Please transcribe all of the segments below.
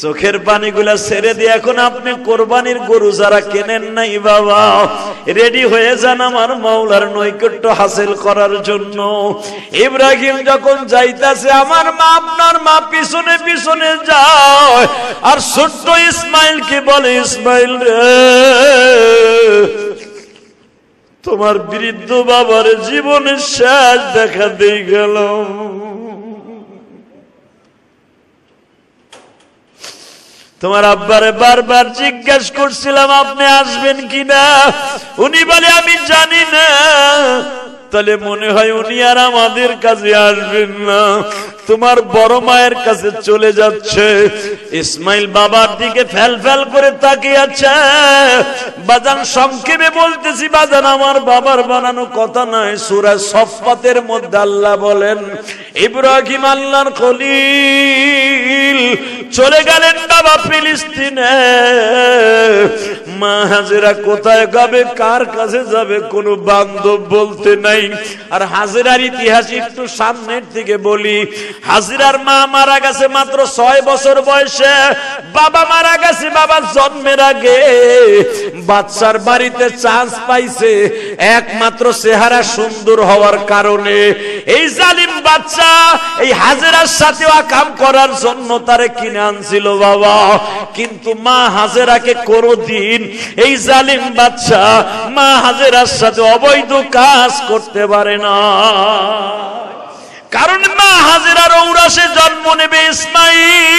চোখের পানিগুলা ছেড়ে দিয়ে এখন আপনি কোরবানির গরু যারা কেনেন নাই বাবা রেডি হয়ে যান আমার মাওলার নৈকট্য হাসিল করার জন্য। ইব্রাহিম যখন যাইতাছে, আমার মা আপনার মা পিছনে পিছনে যায়। আর ছোট্ট ইসমাইল কি বলে, ইসমাইল রে, তোমার বৃদ্ধ বাবার জীবনের শেষ দেখা দিয়ে গেলাম। তোমার আব্বারে বারবার জিজ্ঞেস করছিলাম আপনি আসবেন কিনা? উনি বলে আমি জানি না। তাহলে মনে হয় উনি আর আমাদের কাছে আসবেন না। তোমার বড় মায়ের কাছে চলে যাচ্ছে। ইসমাইল বাবার দিকে ফেল ফেল করে তাকিয়ে আছে। বাজান সংক্ষেপে বলতেছি, বাজান, আমার বাবার বানানো কথা নয়। সুরা সফাতের মধ্যে আল্লাহ বলেন, ইব্রাহিম আল্লাহর খলিল, চলে গেলেন বাবা ফিলিস্তিনে। মা হাজেরা কোথায় যাবে, কার কাছে যাবে, কোনো বান্ধব বলতে নাই। আর হাজিরার ইতিহাস একটু সামনের দিকে বলি। হাজিরার মা মারা গেছে মাত্র ছয় বছর বয়সে। বাবা মারা গেছে বাবা জন্মের আগে। বাচ্চার বাড়িতে চান্স পাইছে একমাত্র চেহারা সুন্দর হওয়ার কারণে। এই জালিম বাচ্চা এই হাজেরার সাথে কাম করার জন্য তারে কিনে আনছিল বাবা। কিন্তু মা হাজেরাকে দিন এই জালিম বাচ্চা মা হাজেরার সাথে অবৈধ কাজ করতে পারে না। কারণ মা হাজেরার ঔরাসে জন্ম নেবে ইসমাইল।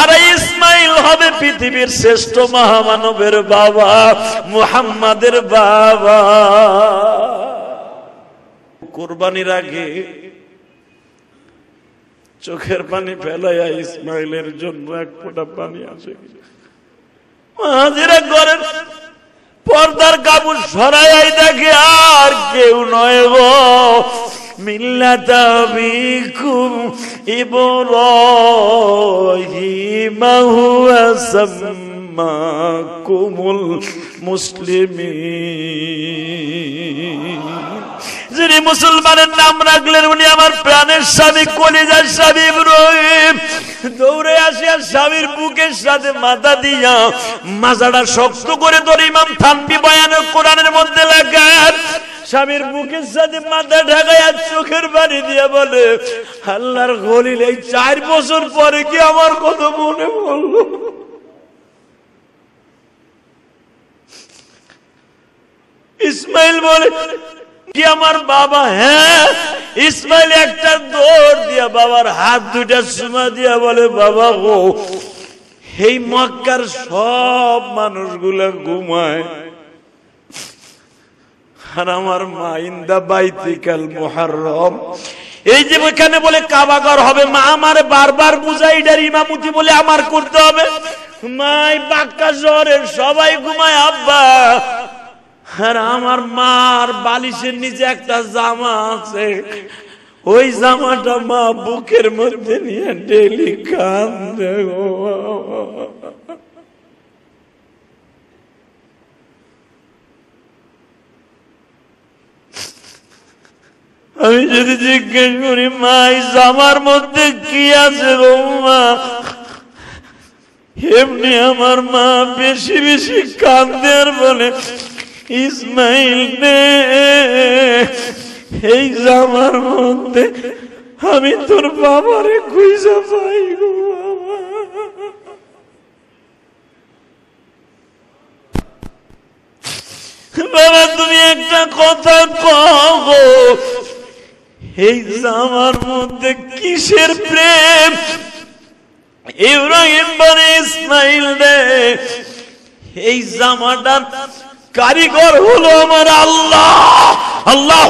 আর ইসমাইল হবে পৃথিবীর শ্রেষ্ঠ মহামানবের বাবা, মুহাম্মাদের বাবা। কোরবানির আগে চোখের পানি ফেলাইয়া ইসমাইলের জন্য এক ফোঁটা পানি আসে। হাজিরা ঘরের পর্দার কাপড় সরাই দেখে আর কেউ নয় গো। মিল্লাতাবিকুম ইব্রাহিমা হুয়া সাম্মাকুমুল মুসলিমিন। যিনি মুসলমানের নাম রাখলেন, উনি আমার প্রাণের স্বামী, কলিজার স্বামী ইব্রাহিম। দৌড়ে আসিয়া স্বামীর বুকের সাথে মাথা দিয়া মাজাটা শক্ত করে ধরে ইমাম থানবি বয়ানের কোরআনের মধ্যে লাগান স্বামীর বুকের সাথে মাথা ঢাকায় চোখের বাড়ি দিয়ে বলে, আল্লাহর গলিল এই চার বছর পরে কি আমার কত মনে পড়ল? ইসমাইল বলে কি আমার বাবা হ্যাঁ? ইসমাইল একটা দৌড় দিয়া বাবার হাত দুটা সুমা দিয়া বলে, বাবা গো, এই মক্কার সব মানুষগুলা ঘুমায়। আর আমার মা ইন্দা বাইতিকাল মোহারম এই যে ওইখানে বলে, কাবাগর হবে। মা আমার বারবার বুঝাই ডার ইমামতি বলে আমার করতে হবে। মাই বাক্কা শহরের সবাই ঘুমায়, আব্বা আর আমার মার বালিশের নিচে একটা জামা আছে। ওই জামাটা মা বুকের মধ্যে নিয়ে ডেলি কান্দে আমি যদি জিজ্ঞেস করি, মা, এই জামার মধ্যে কি আছে গো মা? এমনি আমার মা বেশি বেশি কান্দে আর বলে ইসমাইল এই জামার মধ্যে আমি তোর বাবারে খুঁজে পাই গো বাবা। তুমি একটা কথা কো এই জামার মধ্যে কিসের প্রেম? ইব্রাহিম বলে ইসমাইল রে এই জামাটা কারিগর হলো আমার আল্লাহ। আল্লাহ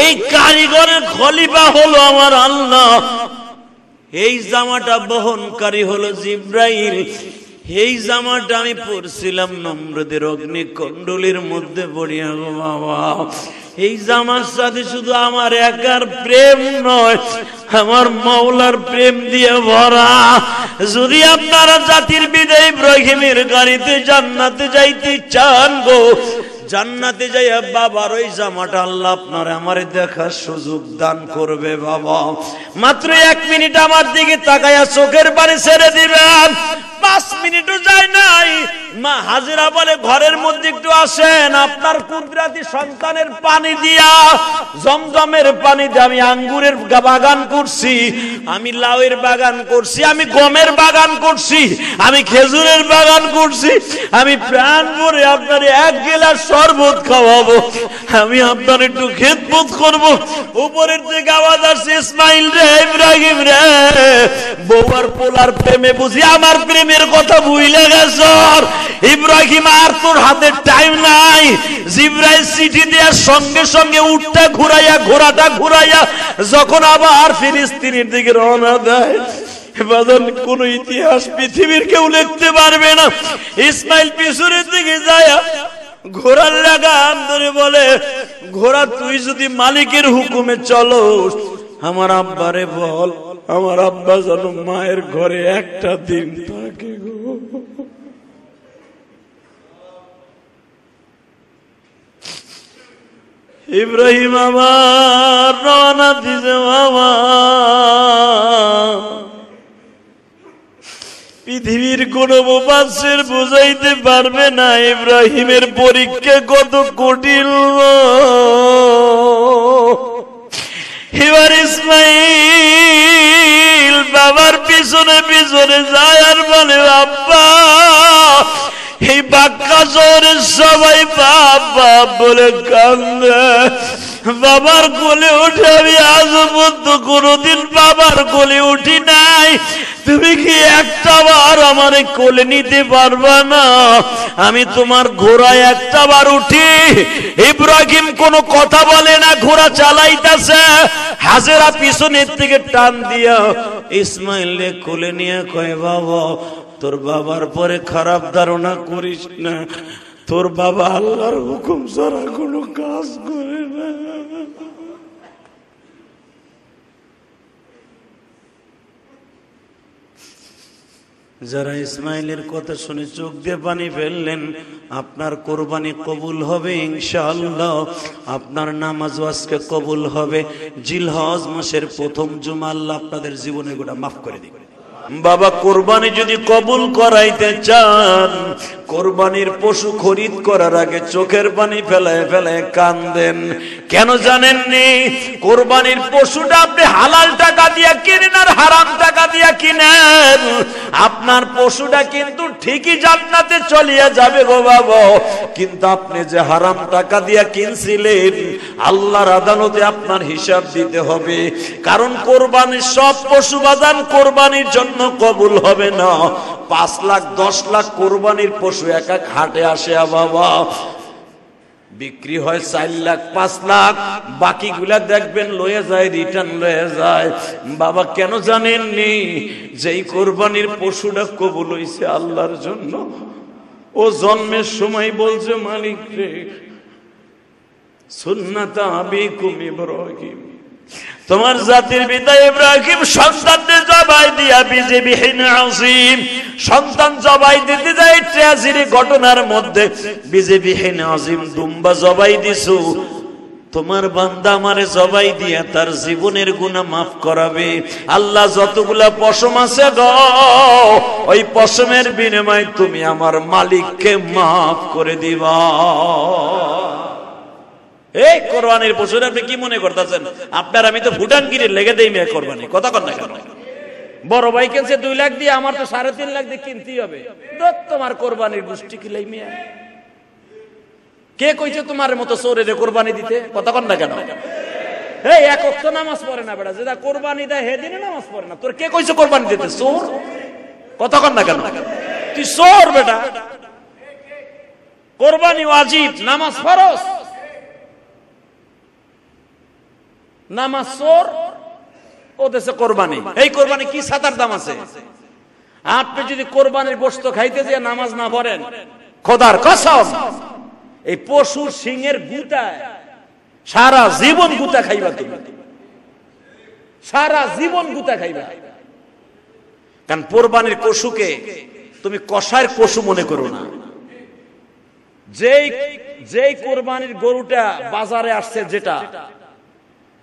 এই কারিগরের খলিফা হলো আমার আল্লাহ। এই জামাটা বহনকারী হলো জিব্রাইল। এই জামাটা আমি পরছিলাম নম্রদের অগ্নি কন্ডলির মধ্যে পড়িয়া গো বাবা। এই জামার সাথে শুধু আমার একার প্রেম নয়, আমার মাওলার প্রেম দিয়ে ভরা। যদি আপনারা জাতির বিদায় ইব্রাহিমের গাড়িতে জান্নাতে যাইতে চান গো জান্নাতে যাইয়া বাবার ওই জামাটা আল্লাহ আপনার আমারে দেখার সুযোগ দান করবে বাবা। মাত্র এক মিনিট আমার দিকে তাকাইয়া চোখের বাড়ি ছেড়ে দিবেন। পাঁচ মিনিটও যায় নাই। মা হাজিরা বলে, ঘরের মধ্যে একটু আসেন, আপনার কুদরাতি সন্তানের পানি দিয়া, জমজমের পানি দিয়ে আমি আঙ্গুরের বাগান করছি, আমি লাউয়ের বাগান করছি, আমি গমের বাগান করছি, আমি খেজুরের বাগান করছি, আমি প্রাণ ভরে আপনার এক গেলাস শরবত খাওয়াবো। আমি আপনার একটু খেদমত করব। উপরের থেকে আওয়াজ আসছে, ইসমাইল রে, ইব্রাহিম রে বউয়ার পোলার প্রেমে বুঝি আমার প্রেমের কথা ভুইলে গেছ। ইব্রাহিম আর তোর হাতে টাইম নাই। জিব্রাইল চিঠি দেওয়ার সঙ্গে সঙ্গে উঠটা ঘুরাইয়া, ঘোড়াটা ঘুরাইয়া যখন আবার ফিলিস্তিনের দিকে রওনা দেয় কোন ইতিহাস পৃথিবীর কেউ লিখতে পারবে না। ইসমাইল পিছনের দিকে যায়। ঘোড়ার লাগাম ধরে বলে, ঘোড়া, তুই যদি মালিকের হুকুমে চলো আমার আব্বারে বল, আমার আব্বা যেন মায়ের ঘরে একটা দিন থাকে ইব্রাহিম আমার রওনা দিছে, বাবা। পৃথিবীর কোন মুফাসসির বুঝাইতে পারবে না ইব্রাহিমের পরীক্ষা কত কঠিন এবার ইসমাইল বাবার পিছনে পিছনে যায় আর বলে, আব্বা, এই বাক্কা সবাই বাপ বাপ বলে কান্দে। বাবার কোলে উঠে আমি আজ পর্যন্ত কোনোদিন বাবার কোলে উঠি নাই। তুমি কি একটা বার আমার কোলে নিতে পারবা না? আমি তোমার ঘোড়ায় একটা বার উঠি। ইব্রাহিম কোনো কথা বলে না, ঘোড়া চালাইতেছে। হাজেরা পিছনের থেকে টান দিয়া ইসমাইলে কোলে নিয়ে কয়, বাবা, তোর বাবার পরে খারাপ ধারণা করিস না। তোর বাবা আল্লাহর হুকুম ছাড়া কোনো কাজ করে না। যারা ইসমাইলের কথা শুনে চোখ দিয়ে পানি ফেললেন, আপনার কোরবানি কবুল হবে ইনশাআল্লাহ। আপনার নামাজ আজকে কবুল হবে। জিলহজ মাসের প্রথম জুমা আল্লাহ আপনাদের জীবনে গোটা মাফ করে দিবে বাবা, কোরবানি যদি কবুল করাইতে চান কোরবানির পশু খরিদ করার আগে চোখের পানি ফেলায় ফেলায় কান্দেন। কেন জানেননি? কোরবানির পশুটা আপনি হালাল টাকা দিয়ে কিনেন আর হারাম টাকা দিয়ে কিনেন। আপনার পশুটা কিন্তু ঠিকই জান্নাতে চলিয়া যাবে গো বাবা। কিন্তু আপনি যে হারাম টাকা দিয়ে কিনছিলেন, আল্লাহর আদালতে আপনার হিসাব দিতে হবে। কারণ কোরবানির সব পশু বাজান কোরবানির জন্য কবুল হবে না। পাঁচ লাখ, দশ লাখ কোরবানির পশু এক এক হাটে আসে বাবা। বিক্রি হয় চার লাখ, পাঁচ লাখ। বাকিগুলা দেখবেন লয়ে যায় রিটার্ন লয়ে যায়। বাবা, কেন জানেননি? যেই কোরবানির পশুটা কবুল হইছে আল্লাহর জন্য। ও জন্মের সময় বলছে, মালিক রে, সুন্নাতা আবিকুম ইব্রাহিম। তোমার জাতির পিতা ইব্রাহিম সন্তানদের জবাই দিয়া বিজেবিহীন আসিম সন্তান জবাই দিতে যায় ট্র্যাজেডি ঘটনার মধ্যে। বিজেবিহীন আজিম দুম্বা জবাই দিছু। তোমার বান্দা আমারে জবাই দিয়া তার জীবনের গুণা মাফ করাবে। আল্লাহ যতগুলা পশম আছে গ ওই পশমের বিনিময়ে তুমি আমার মালিককে মাফ করে দিবা। এই কোরবানির আপনি কি মনে করতেছেন? আপনার আমি তো লেগে দেই মেয়ে কোরবানি। কথা কন না কেন? বড় ভাই কিনছে দুই লাখ দিয়ে, আমার তো সাড়ে তিন লাখ দিয়ে কিনতেই হবে। তোমার কোরবানির গোষ্ঠী কে কইছে তোমার মতো চোরে কোরবানি দিতে? কথা কন না কেন? এই, এক অক্ষ নামাজ পড়ে না বেটা যেটা কোরবানি দেয় হেদিনে নামাজ পড়ে না। তোর কে কইছে কোরবানি দিতে? চোর? কথা কন না কেন? তুই চোর বেটা। কোরবানি ওয়াজিব, নামাজ ফরজ। নামাজ চোর ও দেশে কোরবানি। এই কোরবানি কি সাতার দাম আছে? আপনি যদি কোরবানির খাইতে যে নামাজ না পড়েন, খোদার কসম। এই সারা জীবন গুতা খাইবা তুমি। সারা জীবন গুতা খাইবা। কারণ কোরবানির পশুকে তুমি কষায়ের পশু মনে করো না। যেই যেই কোরবানির গরুটা বাজারে আসছে যেটা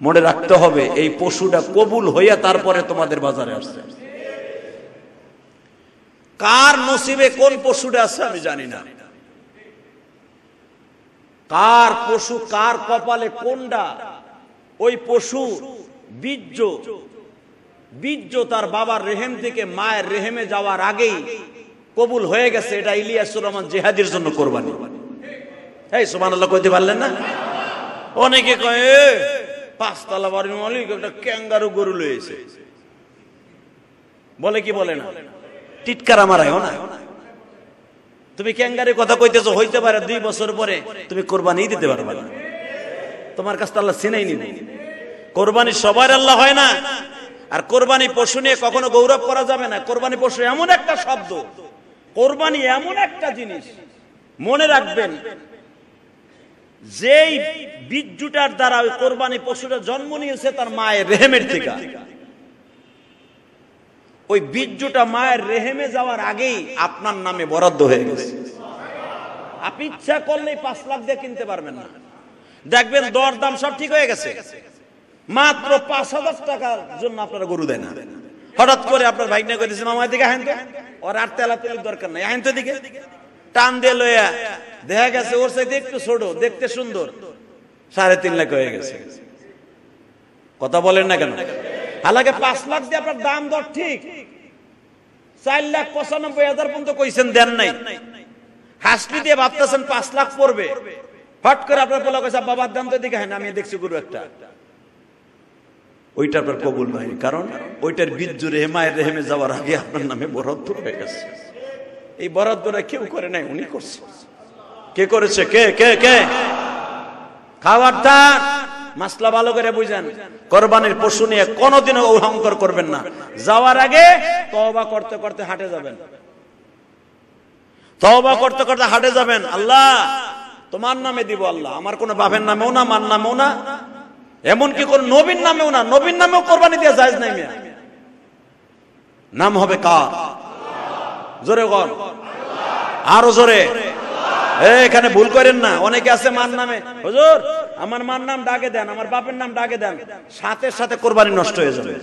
মনে রাখতে হবে এই পশুটা কবুল হইয়া তারপরে তোমাদের বাজারে আসছে। কার নসিবে কোন পশুটা আছে আমি জানি না। কার পশু কার কপালে কোনটা? ওই পশু বীর্য বীর্য তার বাবার রেহেম থেকে মায়ের রেহেমে যাওয়ার আগেই কবুল হয়ে গেছে এটা ইলিয়াসুর রহমান জেহাদির জন্য কোরবানি। এই সুমান আল্লাহ কইতে পারলেন না? অনেকে কয়ে "এ, পাঁচতলা বাড়ির মালিক, একটা ক্যাঙ্গারু গরু লয়েছে বলে কি বলে না? টিটকারা মারায় না? তুমি ক্যাঙ্গারের কথা কইতেছো, হইতে পারে দুই বছর পরে তুমি কোরবানি দিতে পারবে না। তোমার কাছে আল্লাহ চিনাই নিবে। কোরবানি সবার আল্লাহ হয় না। আর কোরবানি পশু নিয়ে কখনো গৌরব করা যাবে না। কোরবানি পশু এমন একটা শব্দ। কোরবানি এমন একটা জিনিস। মনে রাখবেন যেই বীর্যুটার দ্বারা ওই কোরবানি পশুটা জন্ম নিয়েছে, তার মায়ের রেহেমের থেকে ওই বীর্যটা মায়ের রেহেমে যাওয়ার আগেই আপনার নামে বরাদ্দ হয়ে গেছে। আপনি ইচ্ছা করলেই পাঁচ লাখ দিয়ে কিনতে পারবেন না। দেখবেন দর দাম সব ঠিক হয়ে গেছে। মাত্র পাঁচ হাজার টাকার জন্য আপনারা গরু দেয় না। হঠাৎ করে আপনার বাইক নিয়ে কইতেছে মামার দিকে হাইন তো। ওর আর তেলা তেলের দরকার নাই হাইন তো দিকে টান দিয়ে লইয়া দেখা গেছে ওর সাথে একটু ছোট, দেখতে সুন্দর। সাড়ে তিন লাখ হয়ে গেছে। কথা বলেন না কেন? হালাকে পাঁচ লাখ দিয়ে আপনার দাম দর ঠিক। চার লাখ পঁচানব্বই হাজার পর্যন্ত কইছেন, দেন নাই। হাসলি দিয়ে ভাবতেছেন পাঁচ লাখ পড়বে। হট করে আপনার পোলা কইসা বাবার দাম তো দিকে হয় না, আমি দেখছি গুরু একটা। ওইটা আপনার কবুল নাই কারণ ওইটার বীর্য রেহে মায়ের রেহেমে যাওয়ার আগে আপনার নামে বরাদ্দ হয়ে গেছে। এই বরাদ্দটা কেউ করে নাই, উনি করছে। কে করেছে? কে কে কে? খাবারটা মাসলা ভালো করে বুঝেন। কোরবানির পশু নিয়ে কোনোদিনও অহংকার করবেন না। যাওয়ার আগে তওবা করতে করতে হাটে যাবেন। তওবা করতে করতে হাটে যাবেন। আল্লাহ, তোমার নামে দিব আল্লাহ। আমার কোনো বাপের নামেও না, মার নামেও না। এমনকি কোন নবীন নামেও না। নবীন নামেও কোরবানি দিয়ে যায় নাই মিয়া। নাম হবে কার? জোরে কর আরও জোরে। এখানে ভুল করেন না। অনেকে আছে মার নামে। হুজুর, আমার মার নাম ডাকে দেন, আমার বাপের নাম ডাকে দেন। সাথে সাথে কোরবানি নষ্ট হয়ে যাবে।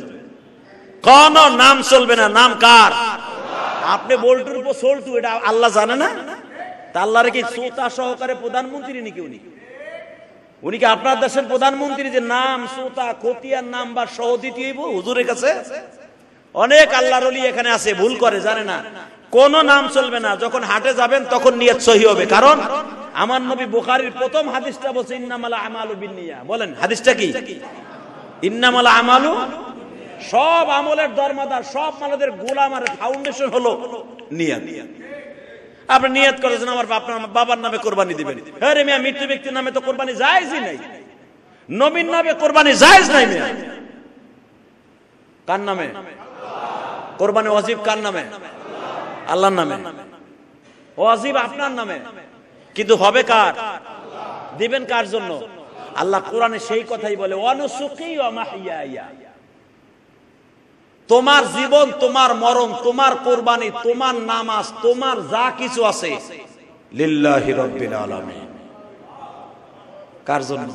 কোন নাম চলবে না। নাম কার? আপনি বল্টুর উপর সোল্টু এটা আল্লাহ জানে না? তা আল্লাহরে কি শ্রোতা সহকারে প্রধানমন্ত্রী নাকি উনি? উনি কি আপনার দেশের প্রধানমন্ত্রী যে নাম, শ্রোতা খতিয়ার নাম বা সহদিতি হইব হুজুরের কাছে? অনেক আল্লাহর অলি এখানে আছে, ভুল করে, জানে না। কোন নাম চলবে না। যখন হাটে যাবেন, তখন নিয়ত সহি হবে। কারণ আমার নবী বুখারীর প্রথম হাদিসটা বলছে, ইন্নামালা আমালু বিন্নিয়া। বলেন, হাদিসটা কি? ইন্নামালা আমালু সব আমলের দরমাদার, সব মালাদের গোলাম আর ফাউন্ডেশন হলো নিয়াত। আপনি নিয়ত করেছেন, আমার আমার বাবার নামে কোরবানি দিবেন। হ্যাঁ রে মিয়া, মৃত্যু ব্যক্তির নামে তো কোরবানি জায়েজই নাই। নবীন নামে কোরবানি জায়েজ নাই মিয়া। কার নামে? কোরবানি ওয়াজিব কার নামে? আল্লাহর নামে। ওয়াজিব আপনার নামে। কিন্তু হবে কার? দিবেন কার জন্য? আল্লাহ কোরআনে সেই কথাই বলে তোমার জীবন, তোমার মরণ, তোমার কোরবানি, তোমার নামাজ, তোমার যা কিছু আছে কার জন্য?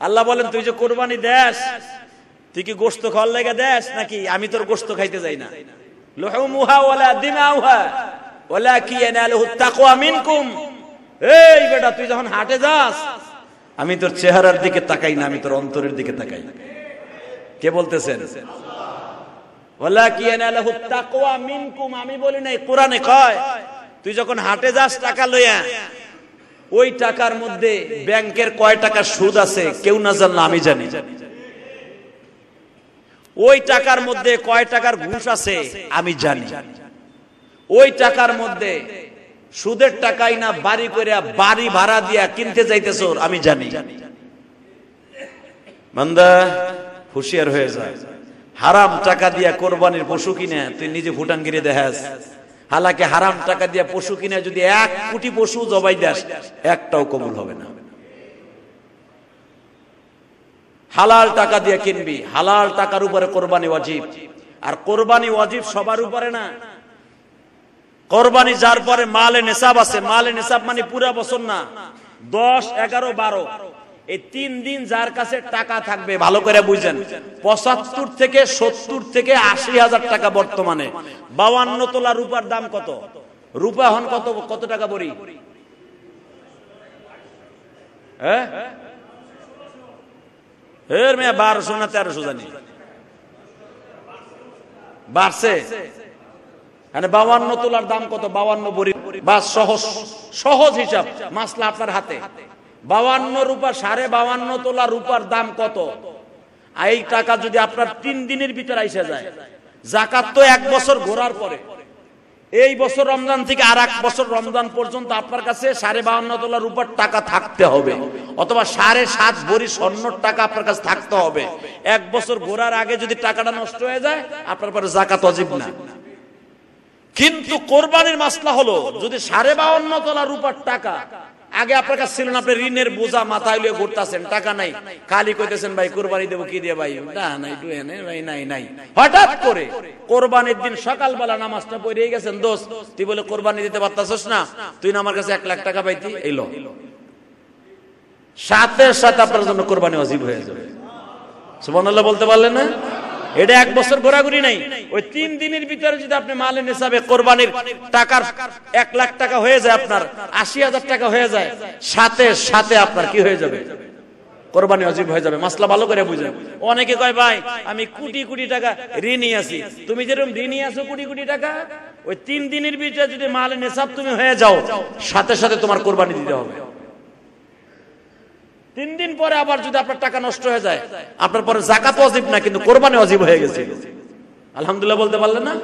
আল্লাহ বলেন, তুই যে কোরবানি দেস তুই কি গোশত খাওয়ার লেগে দেস নাকি? আমি তোর গোশত খাইতে যাই না। ওয়ালা কি তুই যখন হাটে যাস, আমি তোর চেহারার দিকে তাকাই না, আমি তোর অন্তরের দিকে তাকাই। কে বলতেছেন? মিনকুম, আমি বলি নাই, কোরআনে কয়, তুই যখন হাটে যাস টাকা লইয়া, ওই টাকার মধ্যে ব্যাংকের কয় টাকা সুদ আছে, কেউ না জানলো আমি জানি জানি। ওই টাকার মধ্যে কয় টাকার ঘুষ আছে? আমি জানি। ওই টাকার মধ্যে সুদের টাকাই না, বাড়ি করে বাড়ি ভাড়া দিয়া কিনতে যাইতেছ, আমি জানি। মান্দা হুশিয়ার হয়ে যায় হারাম টাকা দিয়া কোরবানির পশু কিনে, তুই নিজে ভুটানগিরি দেখাস। হালাকে হারাম টাকা দিয়া পশু কিনে যদি এক কোটি পশু জবাই দাস, একটাও কবুল হবে না। হালাল টাকা দিয়ে কিনবি, হালাল টাকার উপরে কোরবানি ওয়াজিব। আর কোরবানি ওয়াজিব সবার উপরে না। কোরবানি যার পরে মালে নেশাব আছে, মালে নেশাব মানে পুরা বছর না, দশ, এগারো, বারো। এই তিন দিন যার কাছে টাকা থাকবে, ভালো করে বুঝেন, পঁচাত্তর থেকে সত্তর থেকে আশি হাজার টাকা বর্তমানে। বাউান্ন তোলা রূপার দাম কত? রূপা হন কত কত টাকা বড়ি হ্যাঁ? এর মেয়ে বারোশো না, তেরোশো জানি। বাড়ছে? তোলার দাম কত? বড়ি। বা সহজ সহজ হিসাব মাসলা আপনার হাতে। বাউান্ন রূপা, সাড়ে বাউান্ন তোলা রূপার দাম কত? এই টাকা যদি আপনার তিন দিনের ভিতরে আইসা যায়, জাকাত তো এক বছর ঘোরার পরে। এই বছর রমজান থেকে আর এক বছর রমজান পর্যন্ত আপনার কাছে সাড়ে বাহান্ন তোলা রুপার টাকা থাকতে হবে। অথবা সাড়ে সাত ভরি স্বর্ণর টাকা আপনার কাছে থাকতে হবে। এক বছর ঘোরার আগে যদি টাকাটা নষ্ট হয়ে যায়, আপনার পরে জাকাত অজীব না। কিন্তু কোরবানির মাসলা হলো, যদি সাড়ে বাহান্ন তোলা রূপার টাকা আগে আপনার কাছে ছিল না আপনি ঋণের বোঝা মাথায় লিয়ে ঘুরতেছেন, টাকা নাই। খালি কইতেছেন, ভাই, কোরবানি দেবো, কি দিয়ে ভাই? না, নাই টুয়ে নেই ভাই, নাই নাই। হঠাৎ করে কোরবানির দিন সকালবেলা নামাজটা পড়ে গেছেন দোষ তুই বলে কোরবানি দিতে পারতাছিস না? তুই না আমার কাছে এক লাখ টাকা পাইতি? এলো সাথে সাথে আপনার জন্য কোরবানি অজীব হয়ে যাবে। সুবহানাল্লাহ বলতে পারলেন না? এটা এক বছর ঘোরাঘুরি নাই। ওই তিন দিনের ভিতরে যদি আপনি মালের হিসাবে কোরবানির টাকার এক লাখ টাকা হয়ে যায় আপনার, আশি হাজার টাকা হয়ে যায়, সাথে সাথে আপনার কি হয়ে যাবে? কোরবানি অজীব হয়ে যাবে। মাসলা ভালো করে বুঝেন। অনেকে কয়, ভাই, আমি কোটি কোটি টাকা ঋণই আছি তুমি যেরকম ঋণই আছো কোটি কোটি টাকা, ওই তিন দিনের ভিতরে যদি মালের নেশাব তুমি হয়ে যাও, সাথে সাথে তোমার কোরবানি দিতে হবে। তিন দিন পরে আবার যদি আপনার টাকা নষ্ট হয়ে যায়, আপনার পরে জাকাত অজীব না, কিন্তু কোরবানি অজীব হয়ে গেছে। আলহামদুলিল্লাহ বলতে পারলেন না?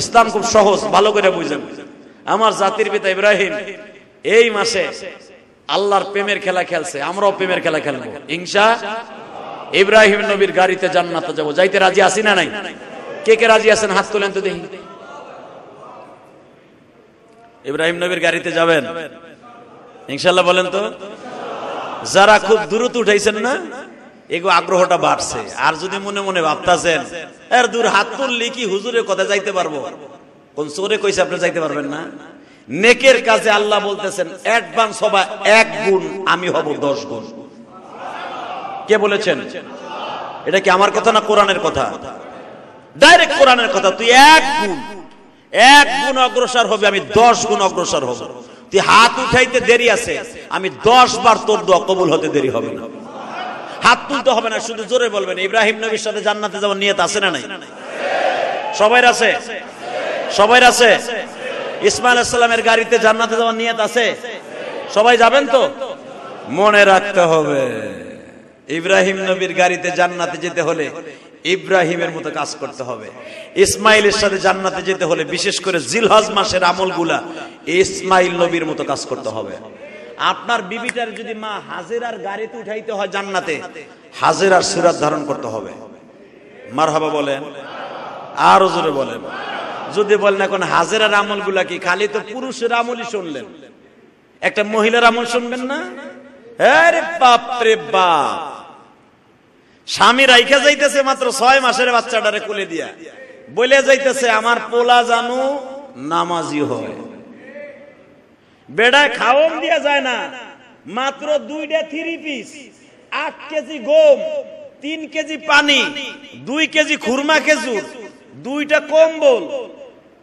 ইসলাম খুব সহজ, ভালো করে বুঝেন। আমার জাতির পিতা ইব্রাহিম এই মাসে আল্লাহর প্রেমের খেলা খেলছে, আমরাও প্রেমের খেলা খেলব। ইংসা ইব্রাহিম নবীর গাড়িতে জান্নাতে যাব। যাইতে রাজি আছি না নাই? কে কে রাজি আছেন? হাত তোলেন তো দেখি। ইব্রাহিম নবীর গাড়িতে যাবেন? ইনশাল্লাহ বলেন তো। যারা খুব দূরত উঠাইছেন না, এগো আগ্রহটা বাড়ছে। আর যদি মনে মনে ভাবতাছেন, এর দূর হাত তুললে কি হুজুরের কথা যাইতে পারব? কোন চোরে কইছে, আপনি যাইতে পারবেন না? নেকের কাজে আল্লাহ বলতেছেন, অ্যাডভান্স হবা এক গুণ, আমি হব দশ গুণ। কে বলেছেন? এটা কি আমার কথা না কোরআনের কথা? ডাইরেক্ট কোরআনের কথা, তুই এক গুণ এক গুণ অগ্রসর হবে, আমি দশ গুণ অগ্রসর হব। তুই হাত উঠাইতে দেরি আছে, আমি দশ বার তোর দোয়া কবুল হতে দেরি হবে না। হাত তুলতে হবে না, শুধু জোরে বলবেন, ইব্রাহিম নবীর সাথে জান্নাতে যাওয়ার নিয়ত আছে না নাই? সবাই আছে? সবাই আছে? ইসমাইল ইসলামের গাড়িতে জান্নাতে যাওয়ার নিয়ত আছে? সবাই যাবেন তো? মনে রাখতে হবে, ইব্রাহিম নবীর গাড়িতে জান্নাতে যেতে হলে ইব্রাহিমের মতো কাজ করতে হবে। ইসমাইলের সাথে জান্নাতে যেতে হলে বিশেষ করে জিলহজ মাসের আমলগুলা ইসমাইল নবীর মতো কাজ করতে হবে। আপনার বিবিটার যদি মা হাজেরার গাড়িতে উঠাইতে হয় জান্নাতে, হাজেরার সিরাত ধারণ করতে হবে। মারহাবা বলেন, আরও জোরে বলেন। যদি বলেন এখন হাজেরার আমলগুলা কি, খালি তো পুরুষের আমলই শুনলেন। একটা মহিলার আমল শুনবেন না? আরে বাপ রে বাপ। স্বামী রাইখা যাইতেছে মাত্র ছয় মাসের বাচ্চাটারে কুলে দিয়া। বলে যাইতেছে, আমার পোলা জানু নামাজি হয়। বেড়ায় খাওয়ন দিয়া যায় না। মাত্র দুইটা থ্রি পিস আট কেজি গম, তিন কেজি পানি, দুই কেজি খুরমা খেজুর, দুইটা কম্বল,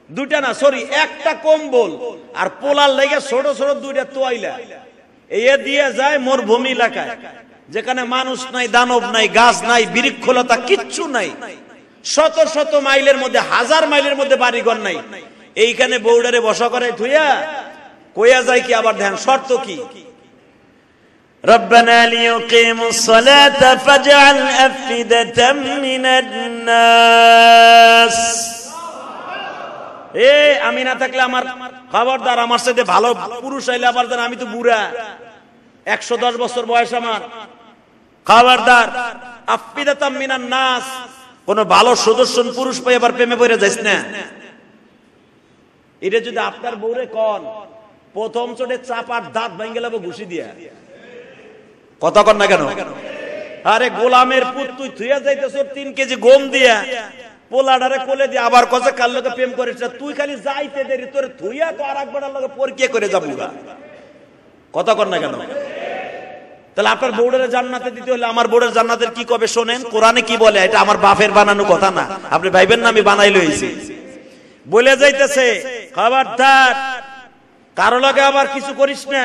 দুইটা না সরি একটা কম্বল, আর পোলার লেগে ছোট ছোট দুইটা তোয়াইলা। এ দিয়ে যায় মরুভূমি এলাকায়। যেখানে মানুষ নাই দানব নাই গাছ নাই বৃক্ষলতা কিচ্ছু নাই শত শত মাইলের মধ্যে হাজার মাইলের মধ্যে বাড়িঘর নাই এইখানে বৌডারে বসা করে থুইয়া কইয়া যায় কি আবার ধ্যান শর্ত কি ربنا ليقيموا الصلاة فاجعل أفئدة من الناس এ আমি না থাকলে আমার খবরদার আমার সাথে ভালো পুরুষ আইলে আবার দেন আমি তো বুড়া একশো দশ বছর বয়স আমার খবরদার আফিদাতাম মিনান নাস। কোন ভালো সুদর্শন পুরুষ পাই আবার প্রেমে পড়ে যাইস না। এটা যদি আপনার বউরে কন, প্রথম চোটে চাপার দাঁত ভেঙে যাব ঘুষি দিয়া। কথা কন না কেন? আরে গোলামের পুত তুই থুইয়া যাইতেছ, তিন কেজি গম দিয়া। পোলাডারে কোলে দিয়ে আবার কসে কার লোকে প্রেম করিস তুই খালি যাইতে দেরি, তোর থুইয়া তো আর একবার লোকে পরকিয়ে করে যাব কথা কর না কেন? তাহলে আপনার বোর্ডের জান্নাতে দিতে হলে আমার বোর্ডের জান্নাতের কি কবে শোনেন? কোরআনে কি বলে? এটা আমার বাপের বানানো কথা না। আপনি ভাইবেন না, আমি বানাই লইছি। বলে যাইতেছে, খবরদার, কারও লগে আবার কিছু করিস না।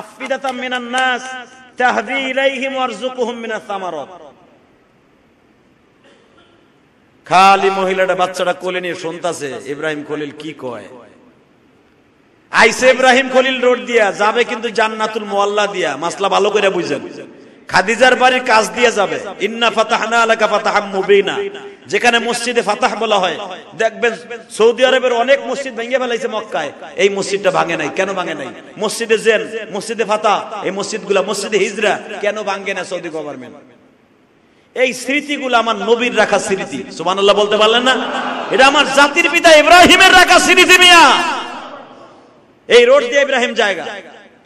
আফিদাতাম মিনান নাস, তাহদি ইলাইহিম ওয়ারযুকুহুম মিনাস সামারাত। খালি মহিলাটা বাচ্চাটা কোলে নিয়ে শুনতাছে, ইব্রাহিম খলিল কি কয়? আইসে ইব্রাহিম খলিল রোড দিয়া, যাবে কিন্তু জান্নাতুল মোয়াল্লা দিয়া, মাসলা ভালো করে বুঝেন। খাদিজার বাড়ির কাজ দিয়ে যাবে। ইন্না ফাতাহনা আলাকা ফাতাহাম মুবিনা। যেখানে মসজিদে ফাতাহ বলা হয়। দেখবেন সৌদি আরবের অনেক মসজিদ ভেঙে ফেলাইছে মক্কায়। এই মসজিদটা ভাঙে নাই। কেন ভাঙে নাই? মসজিদে জেন, মসজিদে ফাতা, এই মসজিদগুলা, মসজিদে হিজরা, কেন ভাঙে না সৌদি গভর্নমেন্ট এই স্মৃতিগুলো আমার নবীর রাখা স্মৃতি। সুবহানাল্লাহ বলতে পারলেন না? এটা আমার জাতির পিতা ইব্রাহিমের রাখা স্মৃতি মিয়া। এই রোড দিয়ে ইব্রাহিম জায়গা,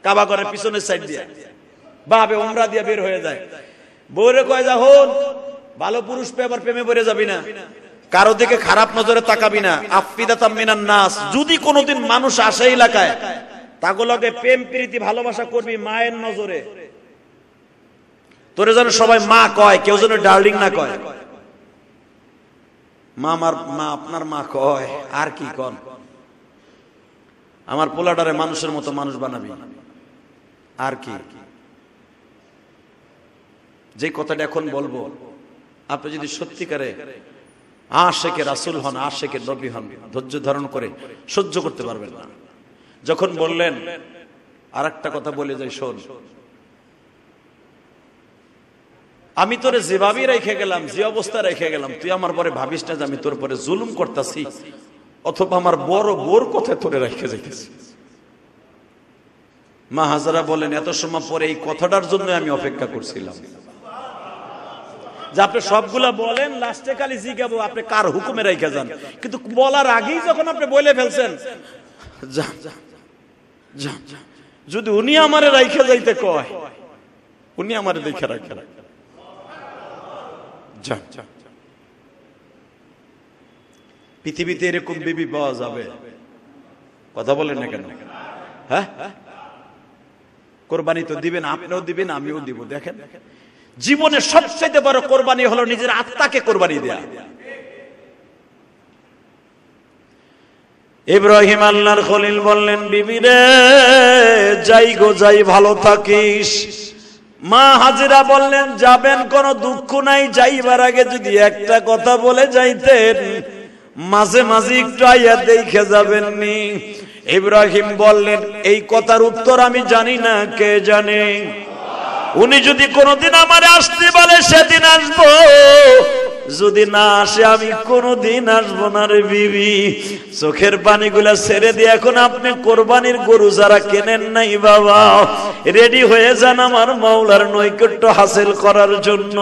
কাবা ঘরের পিছনের সাইড দিয়ে। বাবে উমরা দিয়ে বের হয়ে যায়। বউরে কয়, যা হন, ভালো পুরুষ পেয়ে আবার প্রেমে পড়ে যাবি না। কারও দিকে খারাপ নজরে তাকাবি না। আফিদাতাম মিনান নাস। যদি কোনোদিন মানুষ আসে এলাকায় তাগুলোকে প্রেম, প্রীতি, ভালোবাসা করবি মায়ের নজরে। তোরে যেন সবাই মা কয়, কেউ যেন ডার্লিং না কয়। মা আমার মা, আপনার মা কয়, আর কি কন? আমার পোলাডারে মানুষের মতো মানুষ বানাবি। আর কি? যে কথাটা এখন বলব, আপনি যদি সত্যিকারে আশেকে রাসুল হন, আশেকে নবী হন, ধৈর্য ধারণ করে সহ্য করতে পারবেন না। যখন বললেন আর একটা কথা বলে যাই, শোন। আমি তোরে যেভাবেই রেখে গেলাম, যে অবস্থা রেখে গেলাম, তুই আমার পরে ভাবিস না যে আমি তোর পরে জুলুম করতেছি। অথবা আমার বড় বোর কথায় ধরে রেখে যাইতেছে। মা হাজারা বলেন, এত সময় পরে এই কথাটার জন্য আমি অপেক্ষা করছিলাম। যে আপনি সবগুলা বলেন, লাস্টে খালি জিগাবো আপনি কার হুকুমে রেখে যান? কিন্তু বলার আগেই যখন আপনি বলে ফেলছেন যান যান যদি উনি আমারে রাইখে যাইতে কয়, উনি আমারে দেখে রাখে। যান পৃথিবীতে এরকম বিবি পাওয়া যাবে। কথা বলেন না কেন? হ্যাঁ? কোরবানি তো দিবেন, আপনিও দিবেন, আমিও দিব। দেখেন, জীবনে সবচেয়ে বড় কোরবানি হলো নিজের আত্মাকে কোরবানি দেয়া। ইব্রাহিম আল্লাহর খলিল বললেন, বিবি রে, যাই গো, যাই, ভালো থাকিস। মা হাজিরা বললেন, যাবেন, কোন দুঃখ নাই, যাইবার আগে যদি একটা কথা বলে যাইতেন মাঝে মাঝে একটু আইয়া দেখে যাবেন নি ইব্রাহিম বললেন, এই কথার উত্তর আমি জানি না, কে জানে? উনি যদি কোনোদিন আমার আসতে বলে, সেদিন আসব। যদি না আসে, আমি কোনোদিন আসব না রে বিবি। চোখের পানিগুলা ছেড়ে দিয়ে এখন আপনি কোরবানির গরু যারা কেনেন নাই বাবা, রেডি হয়ে যান আমার মাওলার নৈকট্য হাসিল করার জন্য।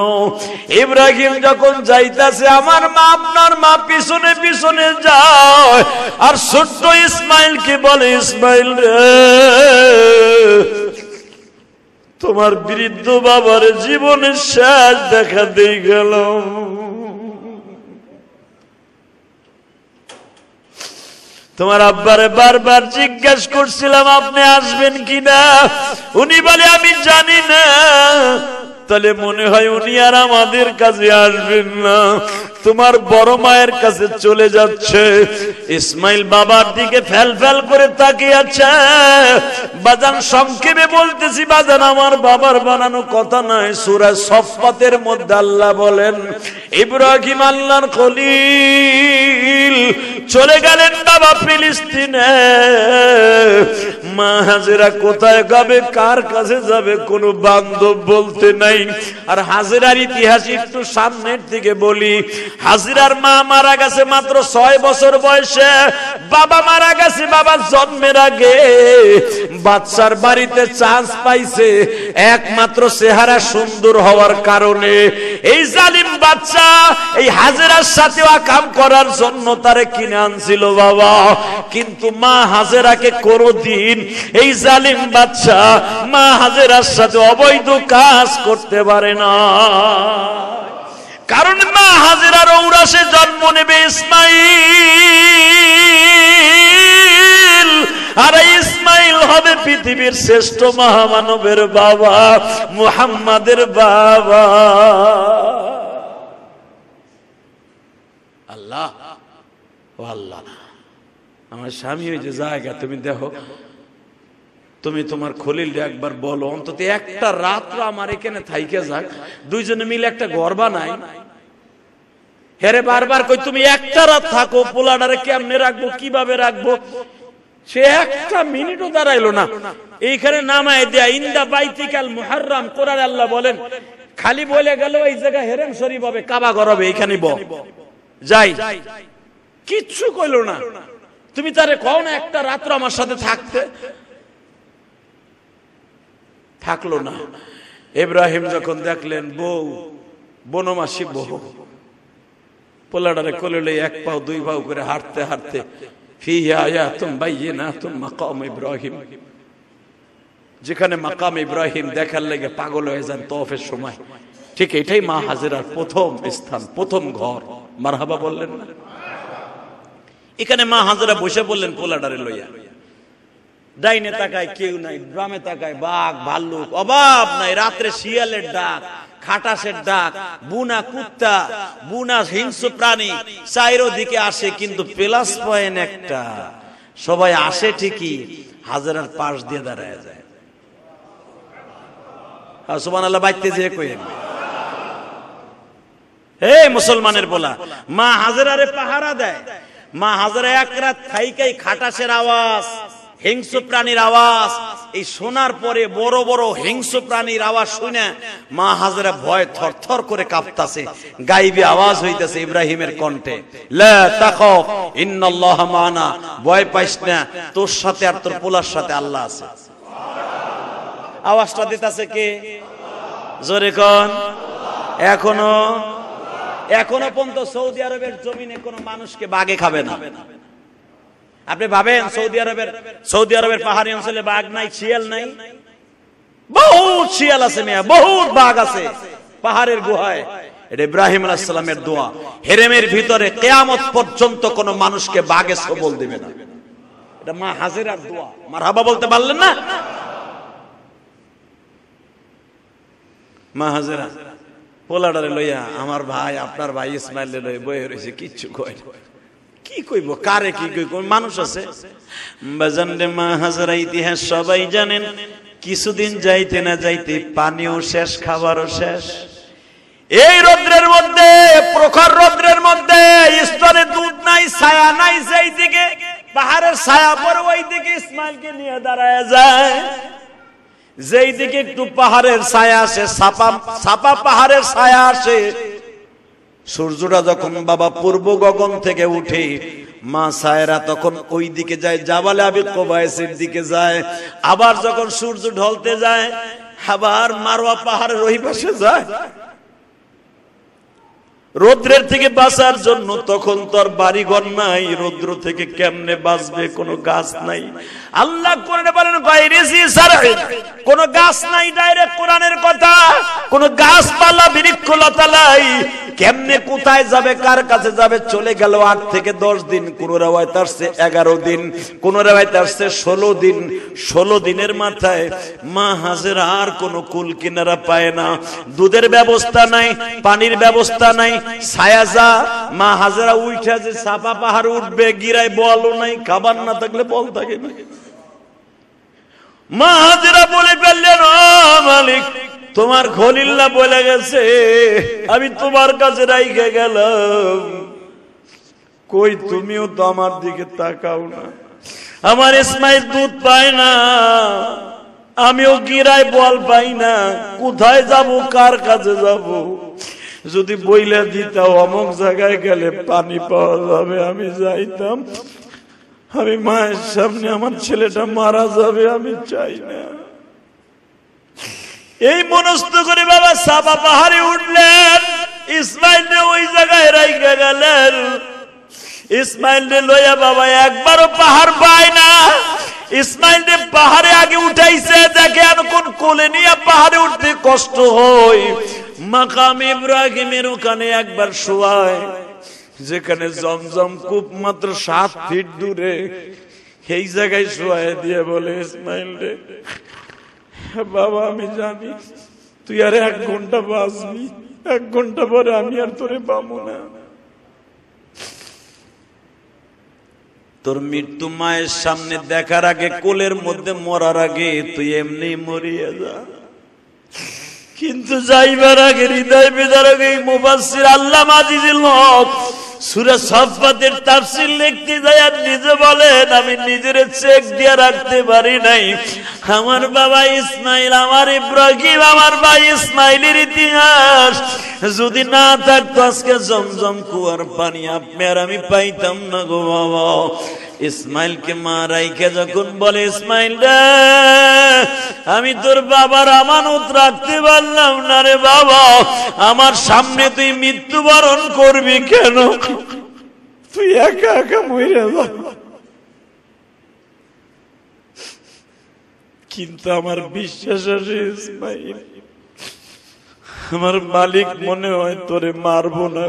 ইব্রাহিম যখন যাইতাছে, আমার মা আপনার মা পিছনে পিছনে যায়। আর ছোট্ট ইসমাইল কি বলে, ইসমাইল রে, তোমার বৃদ্ধ বাবার জীবনের শেষ দেখা দিয়ে গেল তোমার আব্বারে বারবার জিজ্ঞেস করছিলাম, আপনি আসবেন কিনা? উনি বলে, আমি জানি না। তাহলে মনে হয় উনি আর আমাদের কাছে আসবেন না। তোমার বড় মায়ের কাছে চলে যাচ্ছে। ইসমাইল বাবার দিকে ফেল ফেল করে তাকিয়ে আছে বাজান সংক্ষেপে বলতেছি, বাজান, আমার বাবার বানানো কথা নয়। সুরা সফাতের মধ্যে আল্লাহ বলেন, ইব্রাহিম আল্লাহর খলিল, চলে গেলেন বাবা ফিলিস্তিনে। মা হাজেরা কোথায় যাবে, কার কাছে যাবে, কোনো বান্ধব বলতে নাই। আর হাজিরার ইতিহাস একটু সামনের দিকে বলি হাজিরার মা মারা গেছে মাত্র ছয় বছর বয়সে। বাবা মারা গেছে, বাবা জন্মের আগে। বাচ্চার বাড়িতে চান্স পাইছে, একমাত্র চেহারা সুন্দর হওয়ার কারণে। এই জালিম বাচ্চা এই হাজিরার সাথে কাম করার জন্য তারে কিনে আনছিল বাবা। কিন্তু মা হাজেরাকে কোনদিন এই জালিম বাচ্চা মা হাজেরার সাথে অবৈধ কাজ করতে পারে না। কারণ মা হাজিরার ঔরাসে জন্ম নেবে ইসমাইল। আর ইসমাইল হবে পৃথিবীর শ্রেষ্ঠ মহামানবের বাবা, মুহাম্মাদের বাবা। আল্লাহ আল্লাহ। আমার স্বামী ওই যে জায়গা, তুমি দেখো। তুমি তোমার খলিল একবার বলো, অন্তত একটা রাত্র আমার এখানে থাইকে যাক। দুইজনে মিলে একটা গর্বা নাই হেরে বারবার কই, তুমি একটা রাত থাকো পোলাডারে কেমনে রাখব, কীভাবে রাখব? সে একটা মিনিটও দাঁড়াইলো না। এইখানে নামায় দেয়া, ইন্দা বাইতিকাল মুহাররাম কোরআন আল্লাহ বলেন, খালি বলে গেল এই জায়গা হেরেম শরীফ হবে, কাবা গরবে এইখানে ব যাই। কিচ্ছু কইলো না। তুমি তারে কও না, একটা রাত্র আমার সাথে থাকতে। থাকল না। ইব্রাহিম যখন দেখলেন বউ বনমাসী বউ, পোলাডারে কোলে এক পাও, দুই পাও করে হাঁটতে হাঁটতে যেখানে মাকাম ইব্রাহিম দেখার লেগে পাগল হয়ে যান তফের সময়, ঠিক এটাই মা হাজিরার প্রথম স্থান, প্রথম ঘর। মারহাবা বললেন না? এখানে মা হাজিরা বসে বললেন পোলাডারে লইয়া। ডাইনে তাকায় কেউ নাই গ্রামে তাকায় বাঘ, ভাল্লুক অভাব নাই। রাত্রে শিয়ালের ডাক, খাটাসের ডাক, বুনা কুত্তা, বুনা হিংস্র প্রাণী চাইরো দিকে আসে, কিন্তু প্লাস পয়েন্ট একটা, সবাই আসে ঠিকই, হাজারার পাশ দিয়ে দাঁড়ায় যায়। মুসলমানের বলা, মা হাজারারে পাহারা দেয়, মা হাজারা এক রাত থাইকাই খাটাসের আওয়াজ হিংস্র প্রাণীর আওয়াজ। এই শোনার পরে বড় বড় হিংস্র প্রাণীর আওয়াজ শুনে মা হাজরা ভয় থরথর করে কাঁপতাছে। গাইবে আওয়াজ হইতেছে ইব্রাহিমের কণ্ঠে। মানা। ভয় পাইস না, তোর সাথে আর তোর পোলার সাথে আল্লাহ আছে। আওয়াজটা দিতেছে কে? জোরে কোন। এখনও? এখনও পর্যন্ত সৌদি আরবের জমিনে কোনো মানুষকে বাগে খাবে না। আপনি ভাবেন সৌদি আরবের সৌদি আরবের পাহাড়ি অঞ্চলে বাঘ নাই, শিয়াল নাই? বহুত শিয়াল আছে মেয়া, বহুত বাঘ আছে। পাহাড়ের গুহায়। এটা ইব্রাহিম দোয়া। হেরেমের ভিতরে কেয়ামত পর্যন্ত কোন মানুষকে বাঘে সবল দিবে না। এটা মা হাজিরার দোয়া। মার হাবা বলতে পারলেন না? মা হাজিরা, পোলাডারে লইয়া আমার ভাই, আপনার ভাই ইসমাইল বয়ে রয়েছে কিচ্ছু কয় কি কইব? কারে কি কই কোন মানুষ আছে? বাজানরে মা হাজারা ইতিহাস সবাই জানেন, কিছুদিন যাইতে না যাইতে পানিও শেষ, খাবারও শেষ। এই রৌদ্রের মধ্যে, প্রখর রৌদ্রের মধ্যে স্তরে দুধ নাই, ছায়া নাই সেই দিকে পাহাড়ের ছায়া পরে ওই দিকে ইসমাইলকে নিয়ে দাঁড়ায় যায়। যেই দিকে একটু পাহাড়ের ছায়া আসে সাপা সাপা পাহাড়ের ছায়া আসে সূর্যটা যখন বাবা পূর্ব গগন থেকে উঠে, মা সায়রা তখন ওই দিকে যায়, জাবালে আবি কোবায়সের দিকে যায়। আবার যখন সূর্য ঢলতে যায়, আবার মারোয়া পাহাড়ের ওই পাশে যায়। রৌদ্রের থেকে বাঁচার জন্য তখন তোর বাড়িঘর নাই। রৌদ্র থেকে কেমনে বাঁচবে? কোনো গাছ নাই। আল্লাহ কোরআনে বলেন সারহিন। কোন গাছ নাই ডাইরেক্ট কোরআনের কথা। কোন গাছপালা বৃক্ষ লতা নাই। কেমনে কোথায় যাবে, কার কাছে যাবে? চলে গেল আট থেকে দশ দিন। কোন রেওয়ায়ত আসছে এগারো দিন। কোন রেওয়ায়ত আসছে ষোলো দিন। ষোলো দিনের মাথায় মা হাজের আর কোন কুল কিনারা পায় না। দুধের ব্যবস্থা নাই, পানির ব্যবস্থা নাই তোমার খলিল্লা বলে গেছে, আমি তোমার কাছে রাইখে গেলাম। কই তুমিও তো আমার দিকে তাকাও না। আমার ইসমাইল দুধ পায় না, আমিও গিরায় বল পাই না, কোথায় যাব, কার কাছে যাব? যদি বইলে দিতাও, অমুক জায়গায় গেলে পানি পাওয়া যাবে, আমি যাইতাম। আমি মায়ের সামনে আমার ছেলেটা মারা যাবে, আমি চাই না। এই মনস্থ করে বাবা সাবা পাহাড়ে উঠলেন ইসমাইল ওই জায়গায় রাইখা গেলেন। ইসমাইল লইয়া বাবা একবারও পাহাড় পায় না। ইসমাইল পাহাড়ে আগে উঠাইছে, দেখে কোন কোলে নিয়ে পাহাড়ে উঠতে কষ্ট হয়। মাকাম ইব্রাহিমের ওখানে একবার শোয়ায়, যেখানে জমজম কূপ মাত্র সাত ফিট দূরে এই জায়গায় শোয়ায় দিয়ে বলে, ইসমাইল রে, বাবা, আমি জানি, তুই আর এক ঘণ্টা বাঁচবি, এক ঘণ্টা পরে আমি আর তোরে পাবো না। তোর মৃত্যু মায়ের সামনে দেখার আগে কোলের মধ্যে মরার আগে তুই এমনি মরিয়া যা। কিন্তু যাইবার আগে হৃদয় বেদার আগে মুবাসির আল্লাহ আজিজুল হক সুরে সফাতের তাফসিল লিখতে যায় আর নিজে বলেন, আমি নিজের চেক দিয়ে রাখতে পারি নাই। আমার বাবা ইসমাইল, আমার ইব্রাহিম, আমার ভাই ইসমাইলের ইতিহাস। যদি না থাকতো, আজকে জমজম কুয়ার পানি আপনি আর আমি পাইতাম না গো বাবা। ইসমাইলকে মা রাইকে যখন বলে, ইসমাইল আমি তোর বাবার আমানত রাখতে পারলাম না রে বাবা। আমার সামনে তুই মৃত্যুবরণ করবি কেন? তুই একা একা মরে যা কিন্তু আমার বিশ্বাস আছে আমার মালিক মনে হয় তোরে মারবো না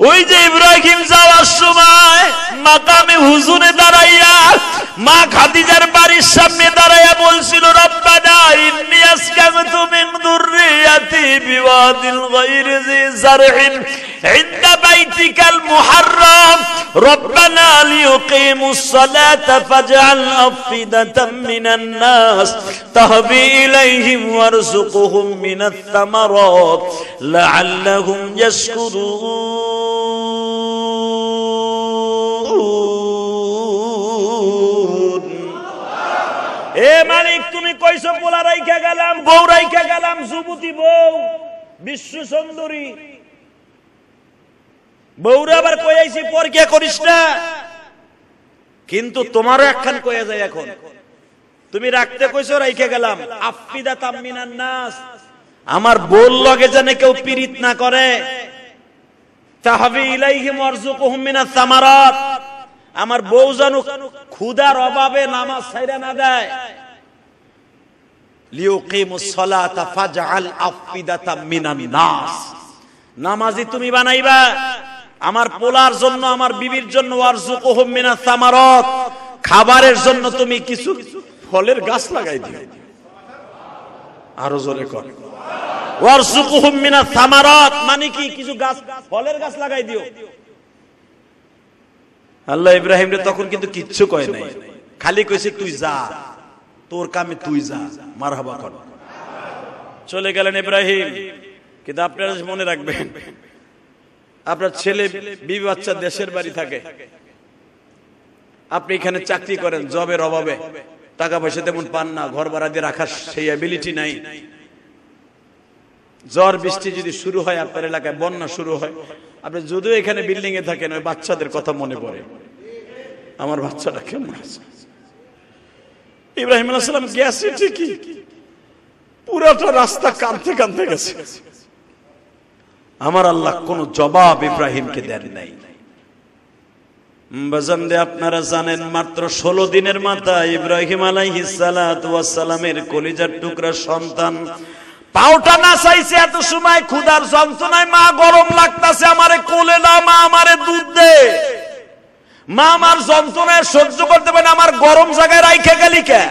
ওই যে ইব্রাহিম যাওয়ার সময় মাকামে হুজুরে দাঁড়াইয়া মা খাদিজার বাড়ির সামনে দাঁড়াইয়া বলছিল রব্বানা ইন্নি আসকামতু মিন দুররিয়াতি বিওয়াদিল গায়রি জি জারহিন عند بيتك المحرم ربنا ليقيموا الصلاة فاجعل أفئدة من الناس تهبي إليهم وارزقهم من الثمرات لعلهم يشكرون এ মালিক, তুমি কইছো পোলা রাইখা গেলাম, বউ রাইখা গেলাম, যুবতী বউ, বিশ্ব সুন্দরী। বউরা আবার কইয়াইছি পরকিয়া করিস না। কিন্তু তোমারও একখান কইয়া যায় এখন। তুমি রাখতে কইছো, রাইখে গেলাম। আফিদা তামিনান নাস আমার বোল লগে জানে কেউ পীড়িত না করে। তাহবি ইলাইহি মারজুকুহুম মিনাস সামারাত। আমার বউ জানু ক্ষুধার অভাবে নামাজ ছাইরা না দেয়। তুমি জন্য জন্য খাবারের জন্য তুমি কিছু ফলের গাছ লাগাই দিও। আরও জোরে কর। ওয়ারজুকুহুম মিনাস সামারাত মানে কি? কিছু গাছ, ফলের গাছ লাগাই দিও। আল্লাহ ইব্রাহিম রে তখন কিন্তু কিচ্ছু কয় নাই। খালি কইছে, তুই যা, তোর কামে তুই যা, মারহাবা কর। চলে গেলেন ইব্রাহিম। কিন্তু আপনারা মনে রাখবেন, আপনার ছেলে, বিবি বাচ্চা দেশের বাড়ি থাকে। আপনি এখানে চাকরি করেন, জবের অভাবে। টাকা পয়সা তেমন পান না ঘর ভাড়া দিয়ে রাখার সেই অ্যাবিলিটি নাই। ঝড় বৃষ্টি যদি শুরু হয় আপনার এলাকায়, বন্যা শুরু হয়, আপনি যদিও এখানে বিল্ডিং এ থাকেন, ওই বাচ্চাদের কথা মনে পড়ে। আমার বাচ্চাটা কেমন আছে? ইব্রাহিম আলাইসালাম গেছে ঠিকই পুরাটা রাস্তা কানতে কানতে গেছে। আমার আল্লাহ কোন জবাব ইব্রাহিমকে দেন নাই। আপনারা জানেন, মাত্র ষোলো দিনের মাথা ইব্রাহিম আলাইহিসালামের কলিজার টুকরা সন্তান পাউটা না চাইছে এত সময় ক্ষুধার যন্ত্রণায় মা গরম লাগতাছে, আমারে কোলে না মা আমারে দুধ দে। মা আমার যন্ত্রণায় সহ্য করতে পারে আমার গরম জায়গায় রাইখে গেলি কে?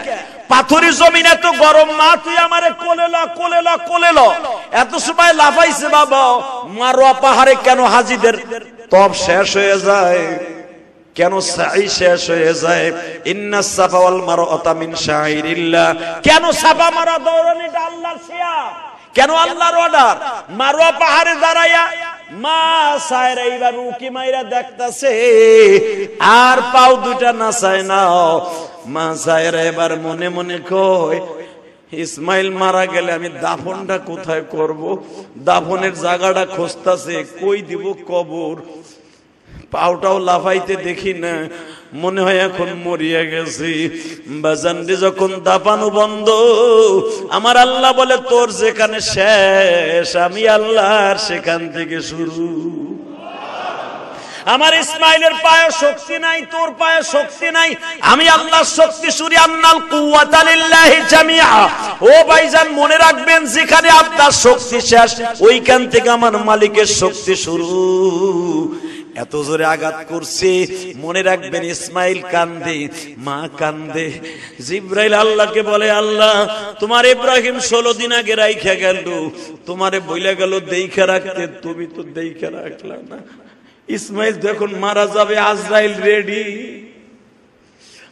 পাথরি জমিন এত গরম, মা তুই আমারে কোলে ল কোলে ল কোলে ল এত সময় লাফাইছে বাবা, মারোয়া পাহাড়ে কেন হাজিদের? তব শেষ হয়ে যায়। কেন সাই শেষ হয়ে যায়? ইন্না সাফা ওয়াল মারআতা মিন শাইরিল্লাহ। কেন সাফা মারা দৌড়ানিটা আল্লাহর শিয়া কেন আল্লাহর অর্ডার? মারোয়া পাহাড়ে দাঁড়াইয়া মা সায়রা এইবার উকি মাইরা দেখতাছে, আর পাও নাচায় না মা সায়রা এবার মনে মনে কয়, ইসমাইল মারা গেলে আমি দাফনটা কোথায় করব? দাফনের জায়গাটা খুঁজতাছে, কই দিব কবর? পাওটাও লাফাইতে দেখি না। মনে হয় এখন মরিয়া গেছি। বাজানরে যখন দাপানো বন্ধ, আমার আল্লাহ বলে, তোর যেখানে শেষ, আমি আল্লাহর সেখান থেকে শুরু। আমার ইসমাইলের পায়ে শক্তি নাই, তোর পায়ে শক্তি নাই। আমি আল্লাহর শক্তি সুরি আন্নাল কুওয়াতা লিল্লাহি জামিআ। ও ভাইজান, মনে রাখবেন, যেখানে আপনার শক্তি শেষ, ওইখান থেকে আমার মালিকের শক্তি শুরু। এত জোরে আঘাত করছে। মনে রাখবেন ইসমাইল কান্দে, মা কান্দে। জিব্রাইল আল্লাহকে বলে, আল্লাহ, তোমার ইব্রাহিম ষোলো দিন আগে রাইখা গেল। তোমারে বইলে গেল দেইখা রাখতে। তুমি তো দেইখা রাখলা না। ইসমাইল তো এখন মারা যাবে, আজরাইল রেডি।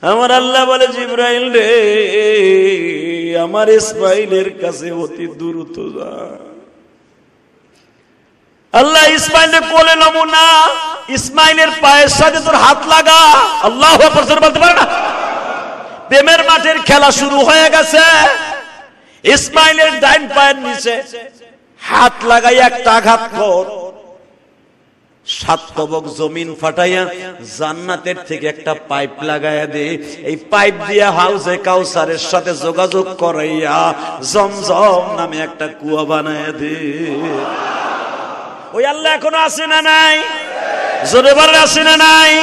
আমার আল্লাহ বলে, জিব্রাইল রে, আমার ইসমাইলের কাছে অতি দ্রুত যা। আল্লাহ ইসমাইলের কোলে নমুনা ইসমাইলের পায়ের সাথে তোর হাত লাগা। আল্লাহ বলতে পারে না? প্রেমের মাঠের খেলা শুরু হয়ে গেছে। ইসমাইলের ডাইন পায়ের নিচে হাত লাগাই একটা আঘাত কর। সাতবক জমিন ফাটাইয়া জান্নাতের থেকে একটা পাইপ লাগাইয়া দে। এই পাইপ দিয়া হাউসে কাউসারের সাথে যোগাযোগ করাইয়া জমজম নামে একটা কুয়া বানাইয়া দে। ওই আল্লাহ এখনও আছে না নাই? জোরে বারে না নাই?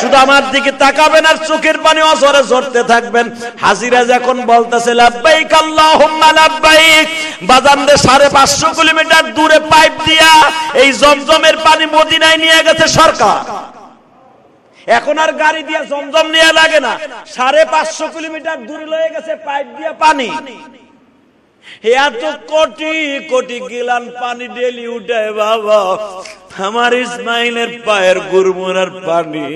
শুধু আমার দিকে তাকাবেন আর চোখের পানি অসরে ঝরতে থাকবেন। হাজিরা যখন বলতেছে, লাব্বাইক আল্লাহুম্মা, লাব্বাইক। বাজান দে সাড়ে পাঁচশো কিলোমিটার দূরে পাইপ দিয়া এই জমজমের পানি মদিনায় নিয়ে গেছে সরকার। এখন আর গাড়ি দিয়ে জমজম নিয়ে লাগে না। সাড়ে পাঁচশো কিলোমিটার দূরে লয়ে গেছে পাইপ দিয়ে পানি। এত কোটি কোটি গিলান পানি ডেলি উঠে বাবা। আমার ইসমাইলের পায়ের গুরমুরার পানি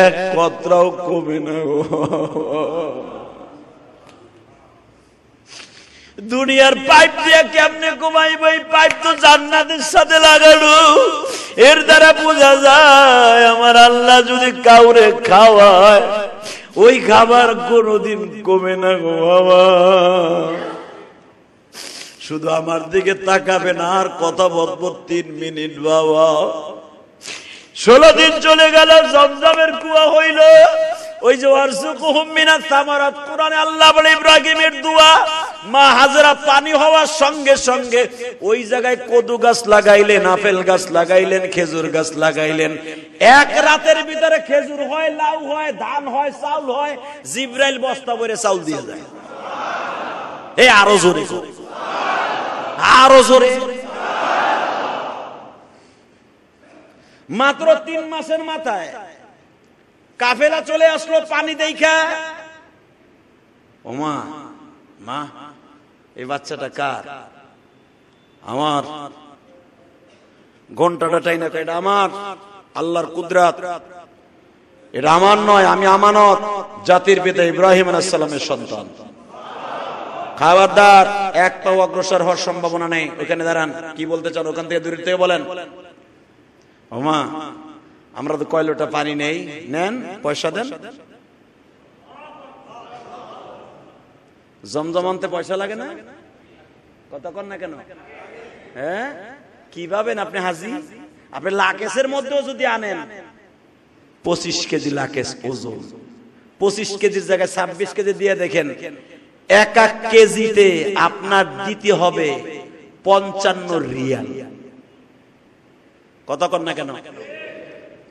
এক কতরাও কমে না দুনিয়ার পাইপ দিয়ে কেমনে কমাইব এই পাইপ তো জান্নাতের সাথে লাগানো এর দ্বারা বোঝা যায়, আমার আল্লাহ যদি কাউরে খাওয়ায়, ওই খাবার কোনোদিন কমে না গো বাবা। শুধু আমার দিকে তাকাবে না আর কথা বলব তিন মিনিট, বাবা। ষোলো দিন চলে গেল, জমজমের কুয়া হইল। ওই যে আল্লাহ বলে ইব্রাহিমের দোয়া, মা হাজরা পানি হওয়ার সঙ্গে সঙ্গে ওই জায়গায় কদু গাছ লাগাইলেন, আপেল গাছ লাগাইলেন, খেজুর গাছ লাগাইলেন। এক রাতের ভিতরে খেজুর হয়, লাউ হয়, ধান হয়, চাউল হয়, জিব্রাইল বস্তা ভরে চাউল দিয়ে যায়। এই আরও জোরে জোরে আরও জোরে। মাত্র তিন মাসের মাথায় কাফেলা চলে আসলো পানি দেখা ওমা, মা, এই বাচ্চাটা কার? আমার ঘন্টাটা টাই না এটা আমার আল্লাহর কুদরাত। এটা আমার নয়, আমি আমানত। জাতির পিতা ইব্রাহিম আলাইসাল্লামের সন্তান। খাবারদার এক পাও অগ্রসর হওয়ার সম্ভাবনা নেই। ওখানে দাঁড়ান। কি বলতে চান? ওখান থেকে দূর থেকে বলেন। ওমা, আমরা তো কয় লোটা পানি নেই। নেন, পয়সা দেন। জমজম আনতে পয়সা লাগে না? কত কর না কেন? হ্যাঁ? কি ভাবেন আপনি হাজি? আপনি লাকেশের মধ্যেও যদি আনেন, পঁচিশ কেজি লাকেশ ওজন। পঁচিশ কেজির জায়গায় ছাব্বিশ কেজি দিয়ে দেখেন এক এক কেজিতে আপনার দিতে হবে পঞ্চান্ন রিয়াল। কত কর না কেন?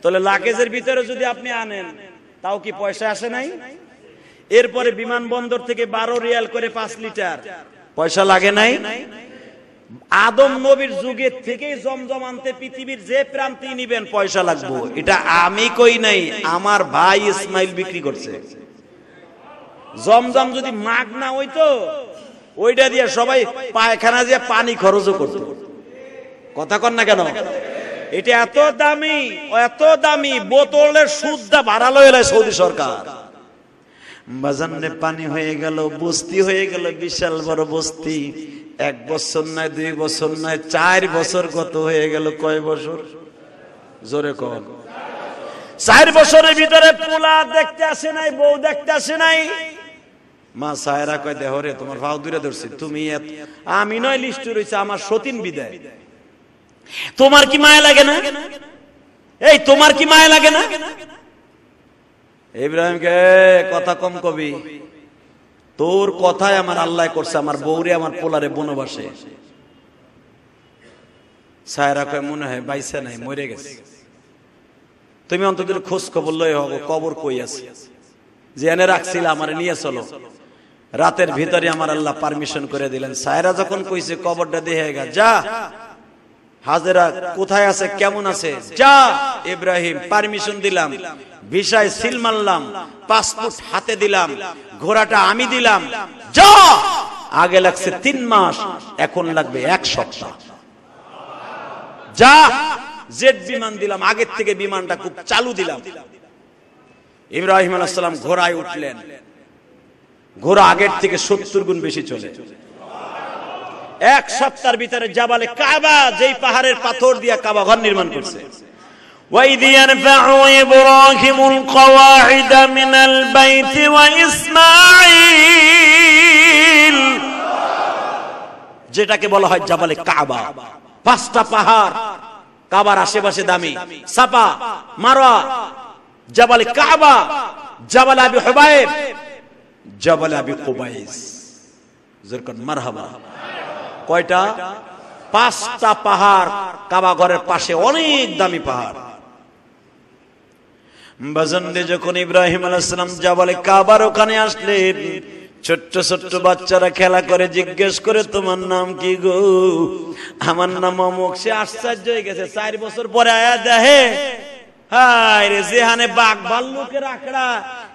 তাহলে লাকেজের ভিতরে যদি আপনি আনেন, তাও কি পয়সা আসে নাই? এরপরে বিমানবন্দর থেকে বারো রিয়াল করে পাঁচ লিটার। পয়সা লাগে নাই? আদম নবীর যুগের থেকেই জমজম আনতে পৃথিবীর যে প্রান্তে নিবেন, পয়সা লাগবে। এটা আমি কই নাই, আমার ভাই ইসমাইল বিক্রি করছে। জমজম যদি মাগ না হইতো, ওইটা দিয়ে সবাই পায়খানা দিয়ে পানি খরচও করত। কথা কর না কেন? এটা এত দামি এত দামি বোতলের সুদটা বাড়ালো এলাই সৌদি সরকার। বাজানে পানি হয়ে গেল, বস্তি হয়ে গেল, বিশাল বড় বস্তি। এক বছর নয়, দুই বছর নয়, চার বছর কত হয়ে গেল, কয় বছর? জোরে কন। চার বছরের ভিতরে পোলা দেখতে আসে নাই, বউ দেখতে আসে নাই। মা সায়রা কয়, দেহ রে, তোমার ভাও দূরে ধরছি, তুমি আমি নয় লিস্ট রয়েছে আমার সতীন বিদায়। তোমার কি মায়া লাগে না? এই, তোমার কি মায়া লাগে না? ইব্রাহিমকে কথা কম কবি। তোর কথাই আমার আল্লাহ করছে, আমার বৌরে আমার পোলারে বনবাসে। সায়রা কয়, মনে হয় বাইসে নাই, মরে গেছে। তুমি অন্তত খোঁজ খবর লই হব কবর কই আছে? যে এনে রাখছিল, আমার নিয়ে চলো। রাতের ভিতরে আমার আল্লাহ পারমিশন করে দিলেন। সায়রা যখন কইছে কবরটা দেহে গা যা। হাজেরা কোথায় আছে কেমন আছে? যা ইব্রাহিম পারমিশন দিলাম। ভিসায় সিল মারলাম পাসপোর্ট হাতে দিলাম ঘোড়াটা আমি দিলাম। যা! আগে লাগছে তিন মাস এখন লাগবে এক সপ্তাহ। যা! জেট বিমান দিলাম আগের থেকে বিমানটা খুব চালু দিলাম। ইব্রাহিম আলাইসালাম ঘোড়ায় উঠলেন। ঘোড়া আগের থেকে সত্তর গুণ বেশি চলে এক সপ্তাহের ভিতরে জাবালে কাবা যেই পাহাড়ের পাথর দিয়া কাবা ঘর নির্মাণ করছে وإذ يرفع إبراهيم القواعد من البيت وإسماعيل যেটাকে বলা হয় জাবালে কাবা পাঁচটা পাহাড় কাবার আশেপাশে দামি সাপা মারোয়া জাবালে কাবা জাবাল আবি হুবাইব জাবাল আবি কুবাইস। যেরকম মারহাবা। কয়টা? পাঁচটা পাহাড় কাবা ঘরের পাশে, অনেক দামি পাহাড়। বাজন্দে যখন ইব্রাহিম আলাইসালাম জাবালে কাবার ওখানে আসলেন, ছোট্ট ছোট্ট বাচ্চারা খেলা করে জিজ্ঞেস করে, তোমার নাম কি গো? আমার নাম অমুক। সে আশ্চর্য হয়ে গেছে। চার বছর পরে আয়া দেখে হায় রে যেখানে বাঘ ভাল্লুকের আখড়া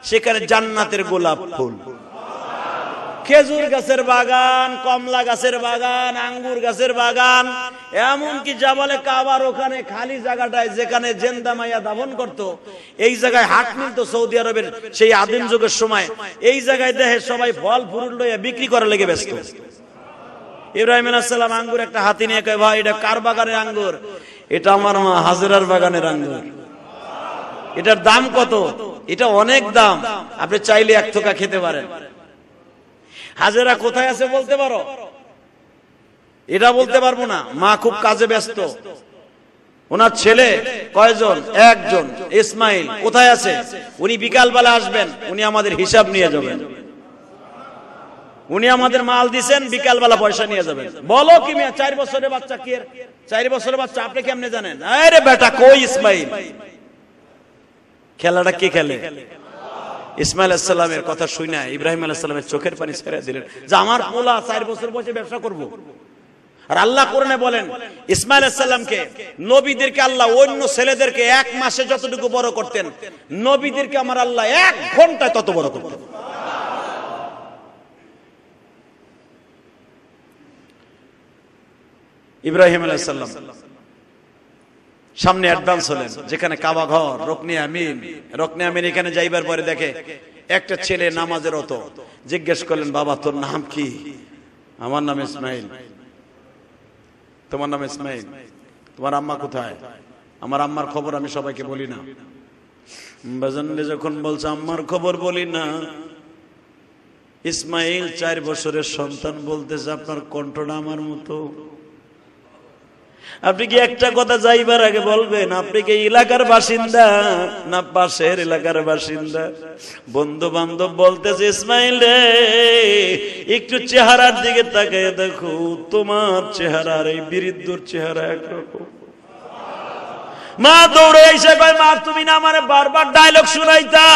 সেখানে জান্নাতের গোলাপ ফুল। খেজুর গাছের বাগান, কমলা গাছের বাগান, আঙ্গুর গাছের বাগান, এমনকি জামালে কাবার ওখানে খালি জায়গাটায় যেখানে জেন্দা মাইয়া দাফন করত, এই জায়গায় হাট মিলতো সৌদি আরবের সেই আদিম যুগের সময়। এই জায়গায় দেহে সবাই ফল, ফুরুল লইয়া বিক্রি করা লেগে ব্যস্ত। ইব্রাহিম আলাইসাল্লাম আঙ্গুর একটা হাতি নিয়ে কয়, ভাই, এটা কার বাগানের আঙ্গুর? এটা আমার মা হাজরার বাগানের আঙ্গুর। এটার দাম কত? এটা অনেক দাম। আপনি চাইলে এক থোকা খেতে পারেন। হাজেরা কোথায় আছে বলতে পারো? এটা বলতে পারব না। মা খুব কাজে ব্যস্ত। ওনার ছেলে কয়জন? একজন। ইসমাইল, কোথায় আছে? উনি বিকালবেলা আসবেন। উনি আমাদের হিসাব নিয়ে যাবেন। উনি আমাদের মাল দিছেন, বিকালবেলা পয়সা নিয়ে যাবেন। বলো কি চার বছরের বাচ্চা কি চার বছরের বাচ্চা, আপনি কেমনে জানেন? আরে বেটা, কই ইসমাইল? খেলাটা কে খেলে? ইসমাইল আসসালামের কথা শুনে ইব্রাহিম আলাইসালামের চোখের পানি ছেড়ে দিলেন। যে আমার পোলা চার বছর বয়সে ব্যবসা করব। আর আল্লাহ কোরআনে বলেন, ইসমাইল আসসালামকে নবীদেরকে আল্লাহ অন্য ছেলেদেরকে এক মাসে যতটুকু বড় করতেন, নবীদেরকে আমার আল্লাহ এক ঘন্টায় তত বড় করতেন। ইব্রাহিম আলাইসাল্লাম সামনে অ্যাডভান্স হলেন, যেখানে কাবা ঘর, রকনি আমিন। রকনি আমিন এখানে যাইবার পরে দেখে একটা ছেলে নামাজের অত। জিজ্ঞেস করলেন, বাবা, তোর নাম কি? আমার নাম ইসমাইল। তোমার নাম ইসমাইল? তোমার আম্মা কোথায়? আমার আম্মার খবর আমি সবাইকে বলি না। যখন বলছে, আম্মার খবর বলি না। ইসমাইল চার বছরের সন্তান বলতেছে, আপনার কণ্ঠটা আমার মতো। আপনি কি একটা কথা যাইবার আগে বলবেন? আপনি কি এলাকার বাসিন্দা? না, পাশের এলাকার বাসিন্দা। বন্ধু বান্ধব বলতেছে, ইসমাইল একটু চেহারার দিকে তাকায় দেখো। তোমার চেহারা এই বিরুদ্ধর চেহারা একরকম। মা দৌড়ে এসে কয়, মা, তুমি না আমারে বারবার ডায়লগ শুনাইতা?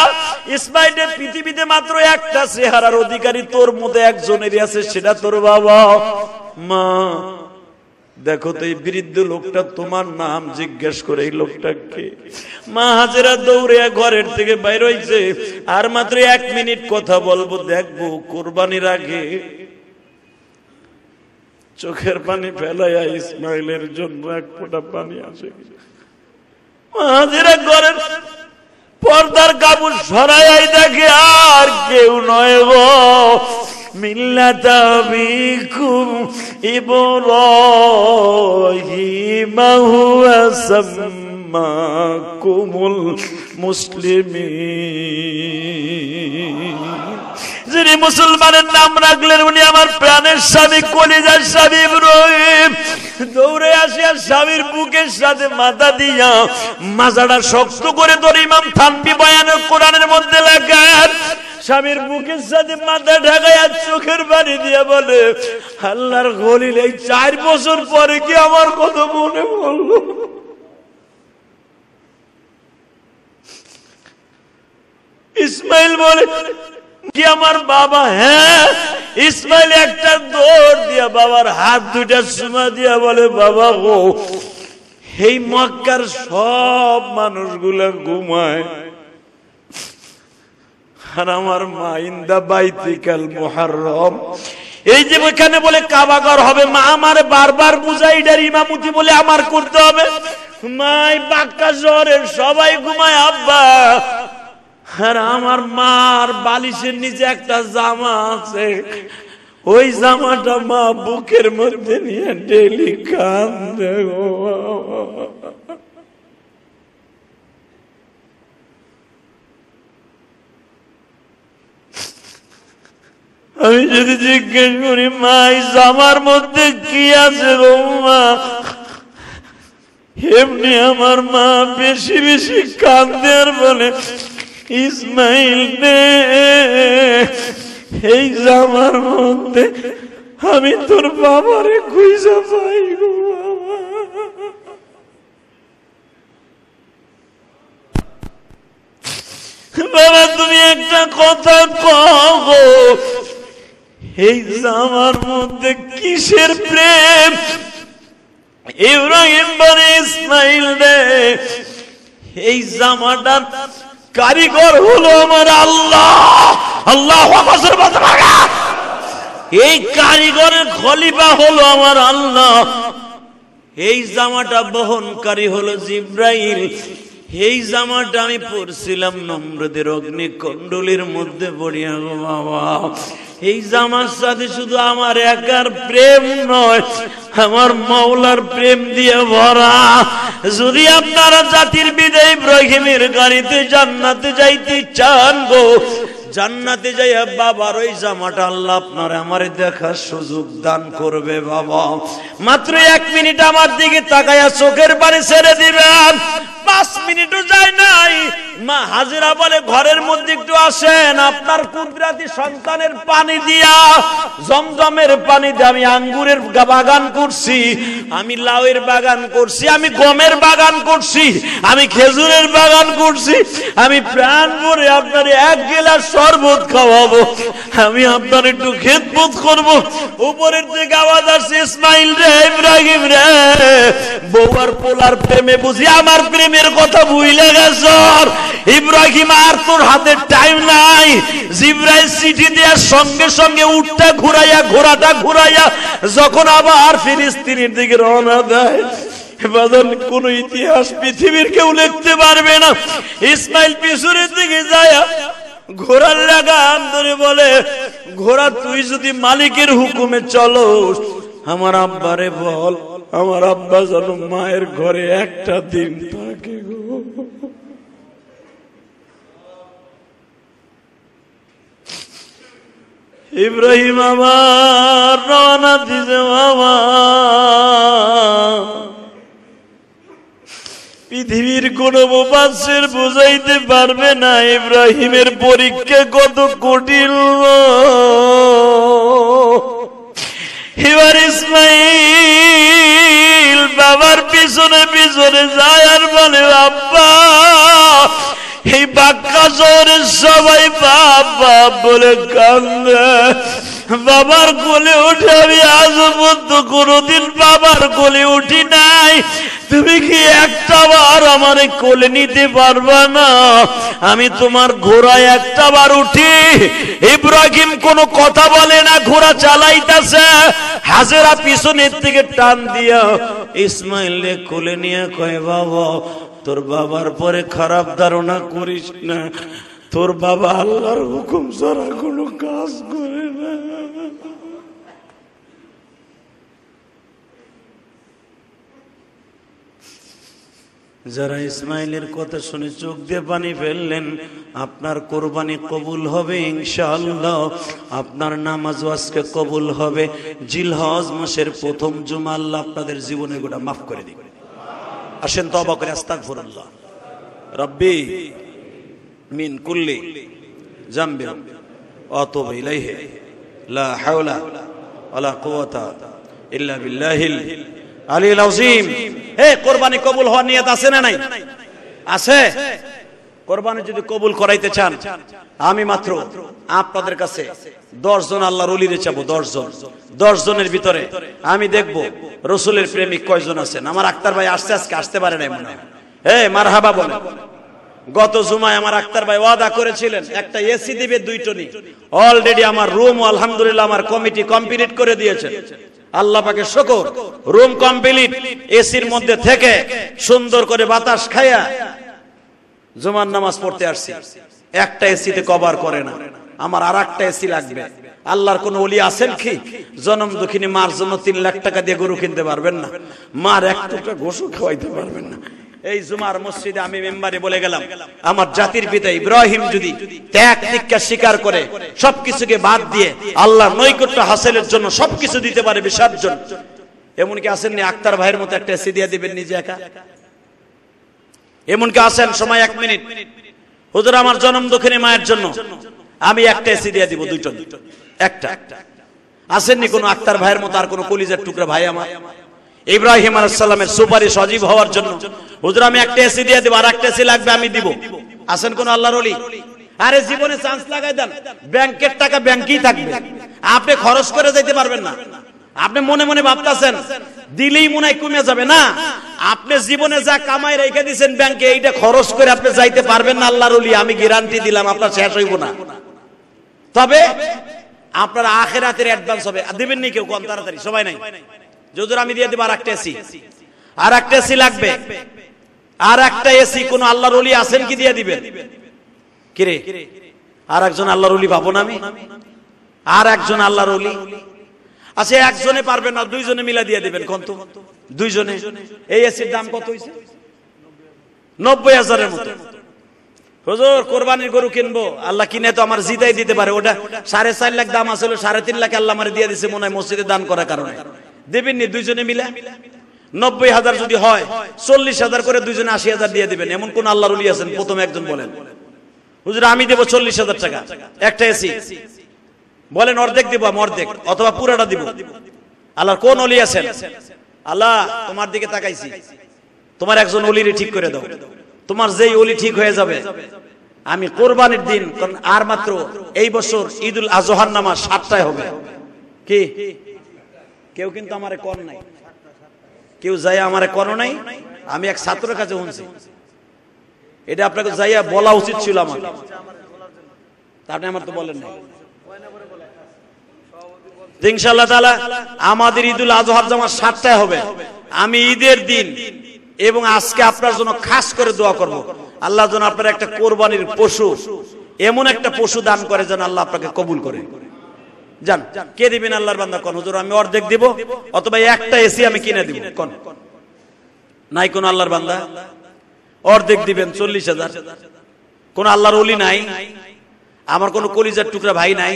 ইসমাইলের পৃথিবীতে মাত্র একটা চেহারার অধিকারী তোর মধ্যে একজনেরই আছে, সেটা তোর বাবা। মা দেখো তো এই বৃদ্ধ লোকটা তোমার নাম জিজ্ঞেস করে, এই লোকটাকে মা হাজেরা দৌড়ে ঘরের থেকে বাইর হয়েছে আর মাত্র এক মিনিট কথা বলব, দেখব কোরবানির আগে চোখের পানি ফেলাইয়া ইসমাইলের জন্য এক ফোঁটা পানি আসে হাজেরা ঘরের পর্দার কাপড় সরাই দেখে আর কেউ নয় গো। মিল্লাত আবিকুম ইব্রাহিম হুয়া সাম্মাকুমুল মুসলিমিন যিনি মুসলমানের নাম রাখলেন, উনি আমার প্রাণের স্বামী, কলিজার স্বামী ইব্রাহিম। দৌড়ে আসিয়া স্বামীর বুকের সাথে মাথা দিয়া মাজাটা শক্ত করে ধরে ইমাম থানবি বয়ানের কোরআনের মধ্যে লেখেন, স্বামীর বুকের সাথে মাথা ঢাকায় চোখের পানি দিয়ে বলে, আল্লাহর গলিল এই চার বছর পরে কি আমার কত মনে পড়ল? ইসমাইল বলে কি আমার বাবা হ্যাঁ? ইসমাইল একটা দৌড় দিয়া বাবার হাত দুইটা সুমা দিয়া বলে, বাবা গো, এই মক্কার সব মানুষগুলা ঘুমায়। আর আমার মা ইন্দা বাইতিকাল মুহাররম। এই যে ওখানে বলে কাবাগর হবে। মা আমারে বারবার বুঝাই এটার ইমামতি বলে আমার করতে হবে। মাই বাক্কা শহরের সবাই ঘুমায়, আব্বা আর আমার মার বালিশের নিচে একটা জামা আছে। ওই জামাটা মা বুকের মধ্যে নিয়ে ডেলি কান্দে আমি যদি জিজ্ঞেস করি, মা, এই জামার মধ্যে কি আছে গো মা? এমনি আমার মা বেশি বেশি আর বলে ইসমাইল নে এই জামার মধ্যে আমি তোর বাবারে খুঁজে পাই গো বাবা। তুমি একটা কথা কও এই জামার মধ্যে কিসের প্রেম? ইব্রাহিম বলে ইসমাইল রে, এই জামাটার কারিগর হলো আমার আল্লাহ। আল্লাহ এই কারিগরের খলিফা হলো আমার আল্লাহ। এই জামাটা বহনকারী হলো জিব্রাইল। এই জামাটা আমি পরছিলাম নম্রদের অগ্নি কন্ডলির মধ্যে পড়িয়া গো বাবা। এই জামার সাথে শুধু আমার একার প্রেম নয়, আমার মাওলার প্রেম দিয়ে ভরা। যদি আপনারা জাতির বিদায় ইব্রাহিমের গাড়িতে জান্নাতে যাইতে চান গো, জান্নাতে যাইয়া বাবার ওই জামাটা আল্লাহ আপনার আমার দেখার সুযোগ দান করবে বাবা। মাত্র এক মিনিট আমার দিকে তাকাইয়া চোখের বাড়ি ছেড়ে দিবেন। পাঁচ মিনিটও যায় নাই। মা হাজিরা বলে, ঘরের মধ্যে একটু আসেন, আপনার কুদরাতি সন্তানের পানি দিয়া, জমজমের পানি দিয়ে আমি আঙ্গুরের বাগান করছি, আমি লাউয়ের বাগান করছি, আমি গমের বাগান করছি, আমি খেজুরের বাগান করছি, আমি প্রাণ ভরে আপনার এক গেলার শরবত খাওয়াবো, আমি আপনার একটু খেদবোধ করব। উপরের দিকে আওয়াজ আসছে, ইসমাইল রে, ইব্রাহিম রে বউয়ার পোলার প্রেমে বুঝি, আমার প্রেমের কথা ভুলে গেছ। ইব্রাহিম আর তোর হাতে টাইম নাই। জিব্রাইল চিঠি দেওয়ার সঙ্গে সঙ্গে উঠটা ঘুরাইয়া, ঘোড়াটা ঘুরাইয়া যখন আবার ফিলিস্তিনের দিকে রওনা দেয় কোন ইতিহাস পৃথিবীর কেউ লিখতে পারবে না। ইসমাইল পিছনের দিকে যায়, ঘোড়ার লাগাম ধরে বলে, ঘোড়া, তুই যদি মালিকের হুকুমে চলো আমার আব্বারে বল, আমার আব্বা যেন মায়ের ঘরে একটা দিন থাকে গো। ইব্রাহিম আমার, রওনা দিছে বাবা পৃথিবীর কোন মুফাসসির বুঝাইতে পারবে না ইব্রাহিমের পরীক্ষা কত কঠিন এবার ইসমাইল বাবার পিছনে পিছনে যায় আর বলে আব্বা এই বাক্কা শহরের সবাই বাপ বাপ বলে কান্দে বাবার কোলে উঠে আমি আজ পর্যন্ত কোনোদিন বাবার কোলে উঠি নাই। তুমি কি একটা বার আমার কোলে নিতে পারবা না? আমি তোমার ঘোড়ায় একটা বার উঠি। ইব্রাহিম কোনো কথা বলে না, ঘোড়া চালাইতেছে। হাজেরা পিছনের থেকে টান দিয়া ইসমাইল কোলে নিয়ে কয়, বাবা, তোর বাবার পরে খারাপ ধারণা করিস না। তোর বাবা আল্লাহর হুকুম ছাড়া কোনো কাজ করে না। যারা ইসমাইলের কথা শুনে চোখ দিয়ে পানি ফেললেন, আপনার কোরবানি কবুল হবে ইনশাআল্লাহ। আপনার নামাজ আজকে কবুল হবে। জিলহজ মাসের প্রথম জুমা আল্লাহ আপনাদের জীবনে গোটা মাফ করে দিবে আসেন তো অবাক করে, আস্তাগফিরুল্লাহ। রব্বি মিন কুল্লি জামবি অতুব ইলাইহি, লা হাওলা ওয়ালা কুওয়াতা ইল্লা বিল্লাহিল আলিল আযীম। হে, কুরবানি কবুল হওয়ার নিয়ত আছে না নাই? আছে। কোরবানি যদি কবুল করাইতে চান, আমি মাত্র আপনাদের কাছে দশ জন আল্লাহর অলিরে চাবো, দশ জন। দশ জনের ভিতরে আমি দেখব রসুলের প্রেমিক কয়জন আছেন। আমার আক্তার ভাই আসতে আজকে, আসতে পারে নাই মনে হয়। হ্যাঁ মার হাবা বলে গত জুমায় আমার আক্তার ভাই ওয়াদা করেছিলেন, একটা এসি দিবে দুই টনি। অলরেডি আমার রুম আলহামদুলিল্লাহ আমার কমিটি কমপ্লিট করে দিয়েছেন। আল্লাহ পাকে শকর রুম কমপ্লিট এসির মধ্যে থেকে সুন্দর করে বাতাস খায়া জুমার নামাজ পড়তে আসছি। একটা এসিতে কভার করে না। আমার আর একটা এসি লাগবে। আল্লাহর কোন অলি আছেন কি? জনম দুঃখিনী মার জন্য তিন লাখ টাকা দিয়ে গরু কিনতে পারবেন না। মার এক টুকরা গোসু খাওয়াইতে পারবেন না। এই জুমার মসজিদে আমি মেম্বারে বলে গেলাম, আমার জাতির পিতা ইব্রাহিম যদি ত্যাগ টিক্কা স্বীকার করে, সবকিছুকে বাদ দিয়ে আল্লাহ নৈকট্য হাসিলের জন্য সবকিছু দিতে পারে বিসর্জন। এমনকি আসেননি আক্তার ভাইয়ের মতো একটা এসি দিয়ে দিবেন নিজে একা। এমনকি আসেন সময় এক মিনিট। হুজুর, আমার জন্ম দক্ষিণী মায়ের জন্য আমি একটা এসি দিয়ে দিব দুইটা একটা। আসেননি কোনো আক্তার ভাইয়ের মতো আর কোনো কলিজার টুকরা ভাই আমার। ইব্রাহিম আলাইসাল্লামের সুপারিশ সজীব হওয়ার জন্য। হুজুর, আমি একটা এসি দিয়ে দিব আর একটা এসি লাগবে, আমি দিব। আসেন কোন আল্লাহর অলি আরে জীবনে চান্স লাগাই দেন। ব্যাংকের টাকা ব্যাংকেই থাকবে। আপনি খরচ করে যাইতে পারবেন না। আপনি মনে মনে ভাবতেছেন, দিলেই মনে হয় কমে যাবে। না, আপনি জীবনে যা কামাই রেখে দিয়েছেন ব্যাংকে, এইটা খরচ করে আপনি যাইতে পারবেন না আল্লাহর অলি আমি গ্যারান্টি দিলাম, আপনার শেষ হইব না। তবে আপনার আখেরাতের অ্যাডভান্স হবে। দিবেন নি কেউ, কম তাড়াতাড়ি, সবাই নাই। যদুর আমি দিয়ে দেবো আর একটা এসি। আর একটা এসি লাগবে। আর একটা এসি, কোন আল্লাহর অলি আছেন কি দিয়ে দিবেন? কিরে? আর একজন আল্লাহর অলি পাবো না আমি? আর একজন আল্লাহর অলি আচ্ছা একজনে পারবেন না, দুইজনে মিলা দিয়ে দিবেন কত দুইজনে। এই এসির দাম কত হইছে? নব্বই হাজারের মতো। হুজুর, কোরবানির গরু কিনবো। আল্লাহ কিনে তো আমার জিতাই দিতে পারে। ওটা সাড়ে চার লাখ দাম আসলে সাড়ে তিন লাখ আল্লাহ আমার দিয়ে দিছে, মনে হয় মসজিদে দান করার কারণে। দেবেন নি দুইজনে মিলে? নব্বই হাজার যদি হয়, চল্লিশ হাজার করে দুইজনে আশি হাজার দিয়ে দিবেন। এমন কোন আল্লাহর উলি আছেন? প্রথম একজন বলেন। হুজুর, আমি দেবো চল্লিশ হাজার টাকা। একটা এসি। বলেন, অর্ধেক দিব আমি, অর্ধেক। অথবা পুরাটা দিব। আল্লাহর কোন অলি আছেন? আল্লাহ, তোমার দিকে তাকাইছি। তোমার একজন অলিরে ঠিক করে দাও। তোমার যেই অলি ঠিক হয়ে যাবে। আমি কোরবানির দিন, কারণ আর মাত্র এই বছর ঈদুল আজহার নামা সাতটায় হবে। কি? কেউ কিন্তু আমারে কর নাই। কেউ যাই আমারে করো নাই, আমি এক ছাত্রের কাছে শুনছি এটা আপনাকে যাইয়া বলা উচিত ছিল আমার আপনি আমার তো বলেন নাই। আমাদের ঈদুল আজহার জামা সাতটায় হবে, আমি ঈদের দিন এবং আজকে আপনার জন্য খাস করে দোয়া করব। আল্লাহ যেন আপনার একটা কোরবানির পশু, এমন একটা পশু দান করে যেন আল্লাহ আপনাকে কবুল করে। যান কে দিবেন আল্লাহর বান্দা? কোন, হুজুর, আমি অর্ধেক দিব, অথবা একটা এসি আমি কিনে দিব। কোন। নাই কোন আল্লাহর বান্দা? অর্ধেক দিবেন, চল্লিশ হাজার। কোন আল্লাহর অলি নাই? আমার কোন কলিজার টুকরা ভাই নাই?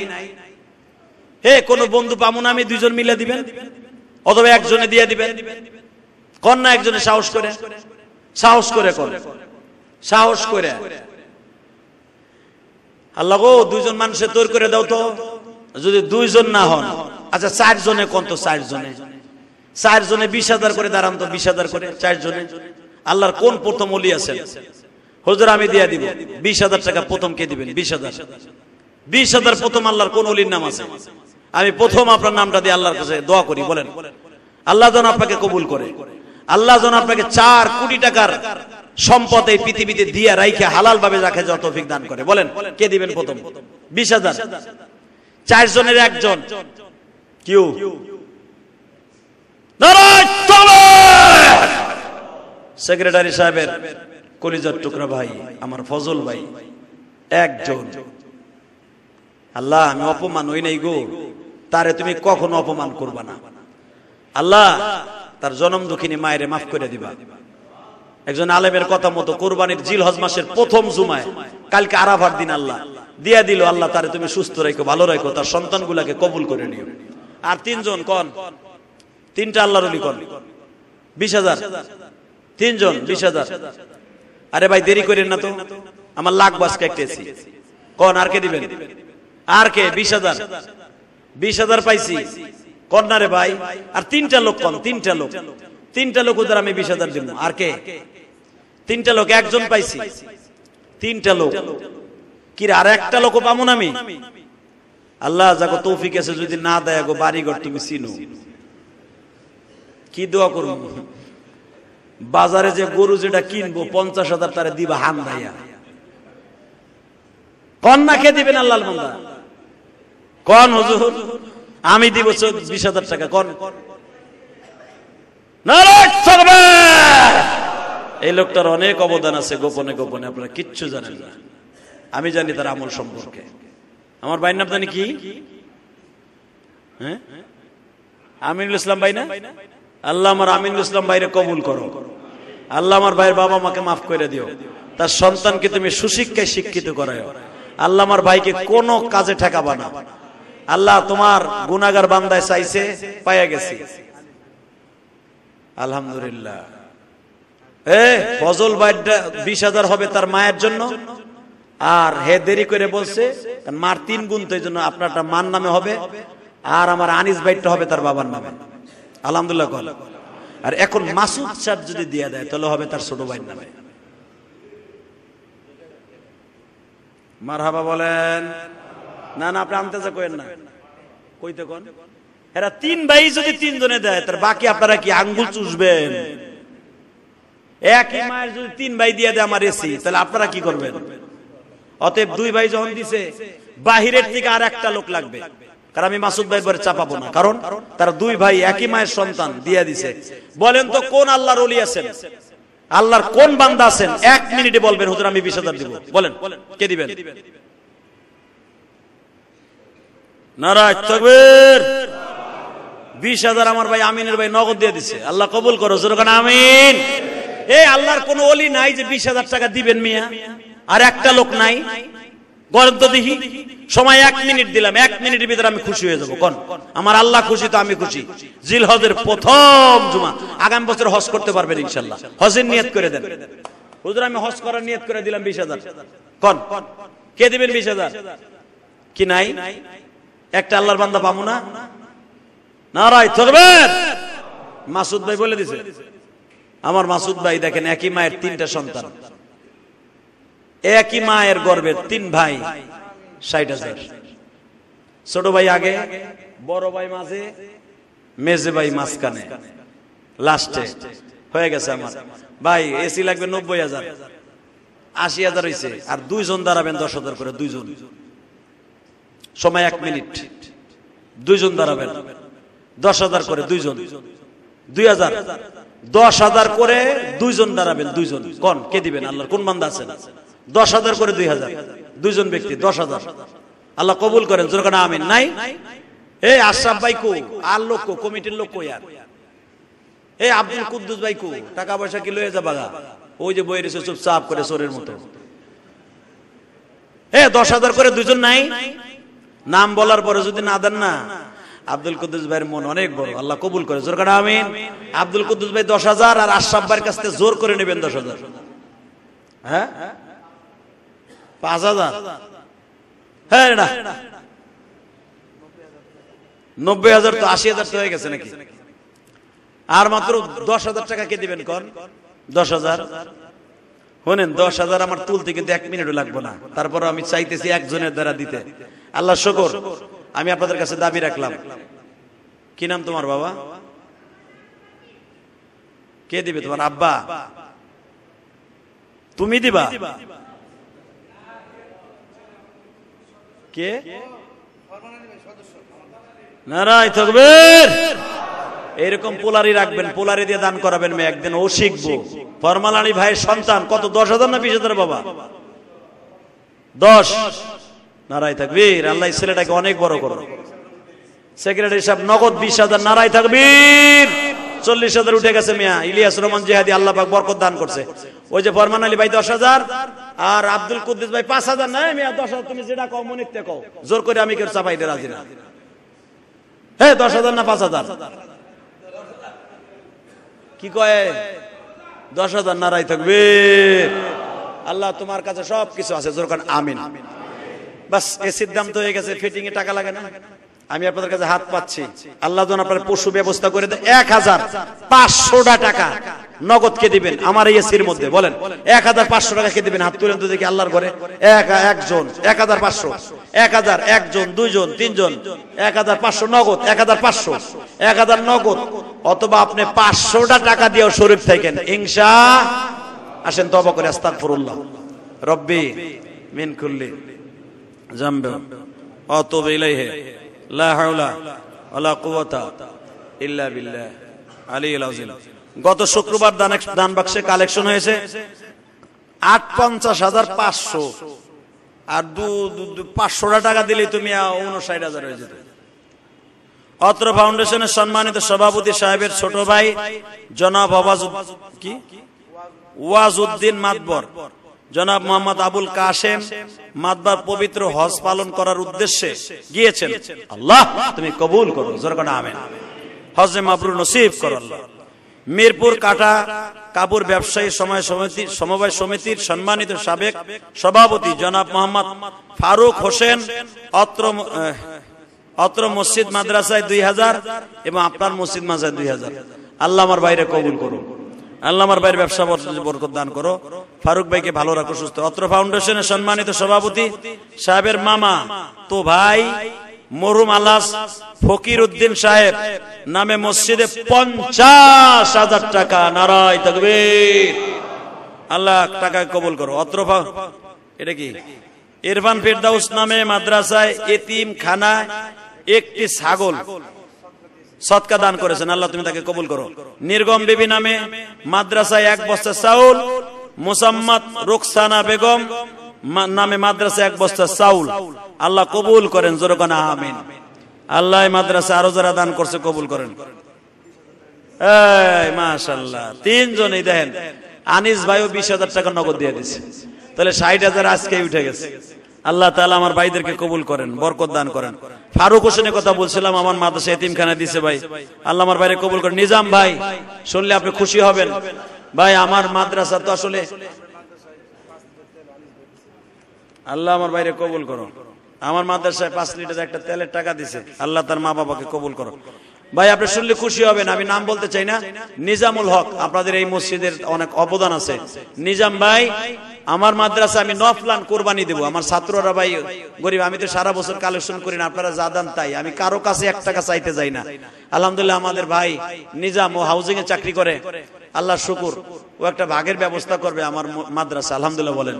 হে, কোন বন্ধু পামুন আমি, দুইজন মিলে দিবেন? অথবা একজনে দিয়ে দিবেন? কন্যা একজনে সাহস করে? সাহস করে কর সাহস করে। আল্লাহ গো, দুইজন মানুষের তৈরি করে দাও তো। যদি দুইজন না হন আচ্ছা চারজনে কোন তো চারজনে? চারজনে বিশ হাজার করে দাঁড়ান তো বিশ হাজার করে, চারজনে। আল্লাহর কোন প্রথম অলি আছেন? হুজুর, আমি দিয়ে দিব। বিশ হাজার টাকা প্রথম কে দিবেন? বিশ হাজার। বিশ হাজার প্রথম আল্লাহর কোন অলির নাম আছে? আমি প্রথম আপনার নামটা দিয়ে আল্লাহর কাছে দোয়া করি, বলেন। আল্লাহ যেন আপনাকে কবুল করে। আল্লাহ যেন আপনাকে চার কোটি টাকার সম্পদ এই পৃথিবীতে দিয়ে রাইখে হালাল ভাবে রাখে যত দান করে। বলেন, কে দিবেন প্রথম? বিশ হাজার। চারজনের একজন। কিউ? সেক্রেটারি সাহেবের কলিজার টুকরা ভাই আমার ফজল ভাই একজন। আল্লাহ আমি অপমান হই নাই গো। তারে তুমি কখনো অপমান করবা না। আল্লাহ তার জনম দুঃখিনী মায়েরে মাফ করে দিবা। একজন আলেমের কথা মতো কোরবানির জিল হজ মাসের প্রথম জুমায় কালকে আরাফার দিন আল্লাহ। দিয়া দিল, আল্লাহ তারে তুমি সুস্থ রাখো, ভালো রাখো, তার সন্তানগুলাকে কবুল করে নিও। আর তিনজন কন? তিনটা আল্লাহর কন? বিশ হাজার। তিনজন, বিশ হাজার। আরে ভাই, দেরি করেন না তো। আমার লাখ বাস কেটেছি কন, আর কে দিবেন? আর কে? বিশ হাজার। বিশ হাজার পাইছি। কন্যা রে ভাই? আর তিনটা লোক কন? তিনটা লোক। তিনটা লোক ওদের আমি বিশ হাজার দিব। আর কে? তিনটা লোক, একজন পাইছি। তিনটা লোক। কি আর একটা লোক পাবো না আমি? আল্লাহ যাকে তৌফিক আছে, যদি না দেয় গো বাড়িঘর, তুমি চিনো। কি দোয়া করব? বাজারে যে গরু যেটা কিনবো, পঞ্চাশ হাজার তারে দিবা হান দাইয়া না কে দিবেন আল্লাহ বান্দা? কন হুজুর? আমি দিব বিশ হাজার টাকা, কন। এই লোকটার অনেক অবদান আছে গোপনে গোপনে, আপনারা কিচ্ছু জানেন না। আমি জানি তার আমল সম্পর্কে। আমার ভাইয়ের নাম জানি কি? হ্যাঁ? আমিনুল ইসলাম ভাই না? আল্লাহ আমার আমিনুল ইসলাম ভাইরে কবুল করো। আল্লাহ আমার ভাইয়ের বাবা মাকে মাফ করে দিও। তার সন্তানকে তুমি সুশিক্ষায় শিক্ষিত করায়। আল্লাহ আমার ভাইকে কোনো কাজে ঠেকাবা না। আল্লাহ তোমার গুনাগার বান্দায় চাইছে, পাইয়া গেছি। আলহামদুলিল্লাহ। এ, ফজল বাইরটা বিশ হাজার হবে তার মায়ের জন্য? আর হে দেরি করে বলছে মার তিন গুণ তো জন্য আপনারটা মার নামে হবে, আর আমার আনিস বাইরটা হবে তার বাবার নামে। আলহামদুলিল্লাহ কল আর এখন মাসুদ সাহেব যদি দিয়ে দেয়, তাহলে হবে তার ছোট ভাইয়ের নামে। মারহাবা বলেন। না না, আপনি আনতে যা, কইেন না। কইতে কোন। এরা তিন ভাই যদি তিনজনে দেয়, তার বাকি আপনারা কি আঙ্গুল চুষবেন? একই মায়ের যদি তিন ভাই দিয়ে দেয় আমার এসি, তাহলে আপনারা কি করবেন? অতএব দুই ভাই যখন দিছে, বাহিরের থেকে আর একটা লোক লাগবে। কারণ আমি মাসুদ ভাই পরে চাপাবো না। কারণ তারা দুই ভাই একই মায়ের সন্তান দিয়ে দিছে। বলেন তো, কোন আল্লাহর অলি আছেন? আল্লাহর কোন বান্দা আছেন? এক মিনিটে বলবেন, হুজুর, আমি বিশ হাজার দিব। বলেন, কে দিবেন? নারাজ, তকবীর। বিশ হাজার আমার ভাই আমিনের ভাই নগদ দিয়ে দিছে। আল্লাহ কবুল করো যেরকম আমিন। এই আল্লাহর কোন অলি নাই যে বিশ হাজার টাকা দিবেন মিয়া। আর একটা লোক নাই। গরম তো দেখি সময় এক মিনিট দিলাম। এক মিনিটের ভিতরে আমি খুশি হয়ে যাব। কোন? আমার আল্লাহ খুশি, তো আমি খুশি। জিল হজের প্রথম জুমা। আগামী বছর হজ করতে পারবেন ইনশাল্লাহ। হজের নিয়ত করে দেন। হুজুর, আমি হজ করার নিয়ত করে দিলাম বিশ হাজার। কন? কে দিবেন বিশ হাজার? কি নাই? একটা আল্লাহর বান্দা পাবো না? নারাই থাকবেন মাসুদ ভাই বলে দিছে। আমার মাসুদ ভাই দেখেন, একই মায়ের তিনটা সন্তান। একই মায়ের গর্ভের তিন ভাই, ষাট হাজার। ছোট ভাই আগে, বড় ভাই মাঝে মেজে ভাই মাঝখানে। লাস্টে হয়ে গেছে আমার। ভাই এসি লাগবে নব্বই হাজার। আশি হাজার হয়েছে আর দুইজন দাঁড়াবেন দশ হাজার করে, দুইজন। সময় এক মিনিট। দুইজন দাঁড়াবেন। দশ হাজার করে, দুইজন। দুই হাজার। দশ হাজার করে দুইজন দাঁড়াবেন, দুইজন। কন, কে দিবেন? আল্লাহর কোন বান্দা আছেন? দশ হাজার করে দুই হাজার। দুইজন ব্যক্তি, দশ হাজার। আল্লাহ কবুল করেন যেরকম আমিন। নাই? এই আশরাফ ভাই কো আর লোক কমিটির লোক কই আর? এই আব্দুল কুদ্দুস ভাই কো টাকা পয়সা কি লয়ে যাবা? ওই যে বই রেছে, চুপচাপ করে চোরের মতো। এ, দশ হাজার করে দুজন নাই? নাম বলার পরে যদি না দেন না, আব্দুল কুদ্দুস ভাইয়ের মন অনেক বড়। আল্লাহ কবুল করে, জোর কাটা আমিন। আব্দুল কুদ্দুস ভাই দশ হাজার আর আশরাফ ভাইয়ের কাছ থেকে জোর করে নেবেন দশ হাজার। হ্যাঁ? পাঁচ হাজার। হ্যাঁ না। নব্বই হাজার তো আশি হাজার তো হয়ে গেছে নাকি? আর মাত্র দশ হাজার টাকা কে দিবেন কন দশ হাজার। শোনেন, দশ হাজার আমার তুলতে কিন্তু এক মিনিটও লাগবে না। তারপর আমি চাইতেছি একজনের দ্বারা দিতে। আল্লাহ শকর, আমি আপনাদের কাছে দাবি রাখলাম। কি নাম তোমার বাবা? কে দিবে তোমার আব্বা? তুমি দিবা? কে? নারায় থাকবেন এরকম পোলারি রাখবেন পোলারি দিয়ে দান করাবেন মেয়ে একদিন ও শিখব। ফরমালানি ভাইয়ের সন্তান কত দশ হাজার না বিশ হাজার বাবা? দশ। নারায় থাকবীর আল্লাহ ছেলেটাকে অনেক বড় করো সেক্রেটারি সাহেব নগদ বিশ হাজার নারায় থাকবীর চল্লিশ হাজার উঠে গেছে মিয়া। ইলিয়াস রহমান জেহাদি আল্লাহ পাক বরকত দান করছে। ওই যে ফরমান আলী ভাই দশ হাজার আর আব্দুল কুদ্দুস ভাই পাঁচ হাজার। নাই মিয়া, দশ হাজার তুমি যেটা কও মনিতে কও। জোর করে আমি কেউ চাপাইতে রাজি না। হ্যাঁ দশ হাজার না পাঁচ হাজার? কি কয়? দশ হাজার নারাই থাকবে। আল্লাহ তোমার কাছে সব কিছু আছে জোরকান আমিন। বাস, এসির দাম তো হয়ে গেছে। ফিটিং এ টাকা লাগে না। আমি আপনাদের কাছে হাত পাচ্ছি। আল্লাহ যেন আপনার পশু ব্যবস্থা করে দেয় এক হাজার পাঁচশোটা টাকা নগদ কে দিবেন আমার এই এসির মধ্যে, বলেন। এক হাজার পাঁচশো টাকা কে দিবেন। হাত তুলেন তো দেখি আল্লাহর ঘরে। এক, একজন, এক হাজার পাঁচশো। এক হাজার, একজন, দুইজন, তিনজন। এক হাজার পাঁচশো নগদ, এক হাজার পাঁচশো। এক হাজার নগদ। অথবা আপনি পাঁচশোটা টাকা দিয়েও শরীফ থাকেন। ইংসা আসেন তবা করে। আস্তাগফিরুল্লাহ। রব্বি মিন কুল্লি জামবে অতব ইলাইহি। গত শুক্রবার দান বাক্সে কালেকশন হয়েছে আট পঞ্চাশ হাজার পাঁচশো। আর দু পাঁচশোটা টাকা দিলেই তুমি উনষাট হাজার হয়ে যেত। অত্র ফাউন্ডেশনের সম্মানিত সভাপতি সাহেবের ছোট ভাই জনাব আবাজ কি? ওয়াজউদ্দিন মাতবর। জনাব মোহাম্মদ আবুল কাশেম মাতবার পবিত্র হজ পালন করার উদ্দেশ্যে গিয়েছেন। আল্লাহ, তুমি কবুল করো। জোরকানা আমেন। হজে মাবরুর নসিব করো আল্লাহ। মিরপুর, কাটা কাপড় ব্যবসায়ী সময় সমিতি, সমবায় সমিতির সম্মানিত সাবেক সভাপতি জনাব মোহাম্মদ ফারুক হোসেন, অত্র অত্র মসজিদ মাদ্রাসায় দুই হাজার এবং আপনার মসজিদ মাদ্রাসায় দুই হাজার। আল্লাহ আমার বাইরে কবুল করুন আল্লাহ আমার বাইরে ব্যবসা বর- বরকত দান করো। ফারুক ভাইকে ভালো রাখো, সুস্থ অত্র ফাউন্ডেশনের সম্মানিত সভাপতি সাহেবের মামা, তো ভাই মরুম আলাস ফকির উদ্দিন সাহেব, নামে মসজিদে পঞ্চাশ হাজার টাকা, নারায় তকবীর। আল্লাহ টাকা কবুল করো। অত্র এটা কি? ইরফান ফিরদাউস নামে মাদ্রাসায় এতিম খানায় একটি ছাগল সৎকা দান করেছেন। আল্লাহ তুমি তাকে কবুল করো। নির্গম বিবি নামে মাদ্রাসায় এক বস্তা চাউল, মুসাম্মদ রুকসানা বেগম নামে মাদ্রাসায় এক বস্তা চাউল। আল্লাহ কবুল করেন জোরকানা আমিন। আল্লাহ মাদ্রাসা আরও যারা দান করছে, কবুল করেন। মাশাল্লাহ তিনজনই দেখেন, আনিস ভাইও বিশ হাজার টাকা নগদ দিয়ে দিছে। তাহলে ষাট হাজার আজকে উঠে গেছে। আল্লাহ তাআলা আমার ভাইদেরকে কবুল করেন, বরকত দান করেন। ফারুক হোসেনের কথা বলছিলাম, আমার মাদ্রাসা এতিমখানা দিছে ভাই। আল্লাহ আমার বাইরে কবুল করেন। নিজাম ভাই, শুনলে আপনি খুশি হবেন। ভাই, আমার মাদ্রাসা তো আসলে আল্লাহ আমার বাইরে কবুল করো। আমার মাদ্রাসায় পাঁচ লিটার একটা তেলের টাকা দিছে। আল্লাহ তার মা বাবাকে কবুল করো। ভাই, আপনি শুনলে খুশি হবেন, আমি নাম বলতে চাই না। নিজামুল হক, আপনাদের এই মসজিদের অনেক অবদান আছে। নিজাম ভাই আমার মাদ্রাসা আমি নফলান কোরবানি দেবো। আমার ছাত্ররা ভাই, গরিব, আমি তো সারা বছর কালেকশন করি না, আপনারা যা দান তাই। আমি কারও কাছে এক টাকা চাইতে যাই না। আলহামদুলিল্লাহ আমাদের ভাই নিজাম ও হাউজিং এ চাকরি করে। আল্লাহ শুকুর। ও একটা ভাগের ব্যবস্থা করবে আমার মাদ্রাসা, আলহামদুলিল্লাহ বলেন।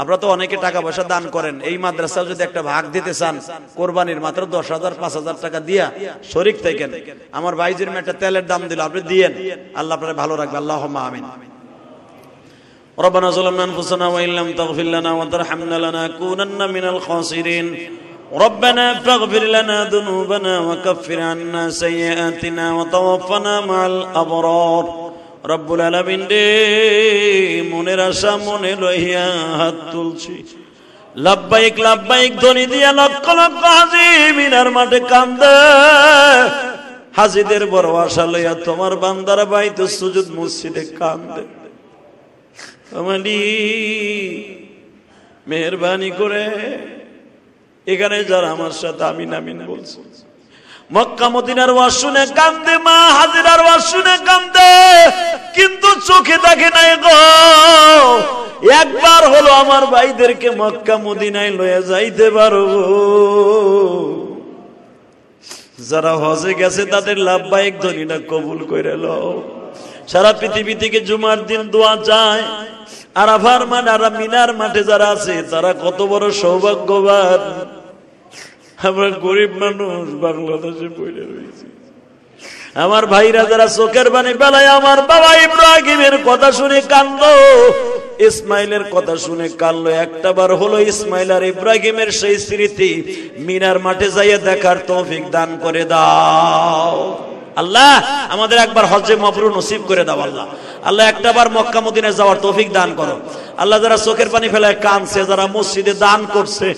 আপনারা তো অনেকে টাকা পয়সা দান করেন। এই মাদ্রাসাও যদি একটা ভাগ দিতে চান, কোরবানির মাত্র দশ হাজার, পাঁচ হাজার টাকা দিয়া শরিক থাকেন। আমার ভাইজির একটা তেলের দাম দিল, আপনি দিয়েন। আল্লাহ আপনার ভালো রাখবে। আল্লাহ আমিন। ربنا ظلمنا انفسنا وان لم تغفر لنا وترحمنا لنكونن من الخاسرين ربنا فاغفر لنا ذنوبنا وكفر عنا سيئاتنا وتوفنا مع الابرار رب العالمين রে মনের আশা মনে লইয়া হাত তুলছি লাভবাইক লাভবাইক ধ্বনি দিয়া লক্ষ লক্ষ হাজি মিনার মাঠে কান্দে হাজিদের বড় আশা লইয়া তোমার বান্দার বাইতে সুজুদ মসজিদে কান্দে আমালি মেহরবানি করে এখানে যারা আমার সাথে আমিন আমিন বলছে। মক্কা, মদিনার ওয়াজ শুনে কান্দে মা হাজিরার ওয়াজ শুনে কান্দে কিন্তু চোখে দেখে নাই গো। একবার হলো আমার ভাইদেরকে মক্কা, মদিনায় লয়ে যাইতে পারো। যারা হজে গেছে, তাদের লাভবাহিক ধনীরা কবুল করে লও। সারা পৃথিবী থেকে জুমার দিন দোয়া চায়। আরাফার মাঠ, আর মিনার মাঠে যারা আছে, তারা কত বড় সৌভাগ্যবান। আমরা গরিব মানুষ, বাংলাদেশে পড়ে রয়েছি। আমার ভাইরা যারা চোখের বাণী বেলায় আমার বাবা ইব্রাহিমের কথা শুনে কান্দ। ইসমাইলের কথা শুনে কানলো একটা বার হলো ইসমাইল আর ইব্রাহিমের সেই স্মৃতি, মিনার মাঠে যাইয়ে দেখার তৌফিক দান করে দাও। আল্লাহ, আমাদের একবার হজে মবরু নসিব করে দাও আল্লাহ। আল্লাহ, একটা বার মক্কা মদিনায় যাওয়ার তৌফিক দান করো। আল্লাহ, যারা চোখের পানি ফেলায় কানছে যারা মসজিদে দান করছে,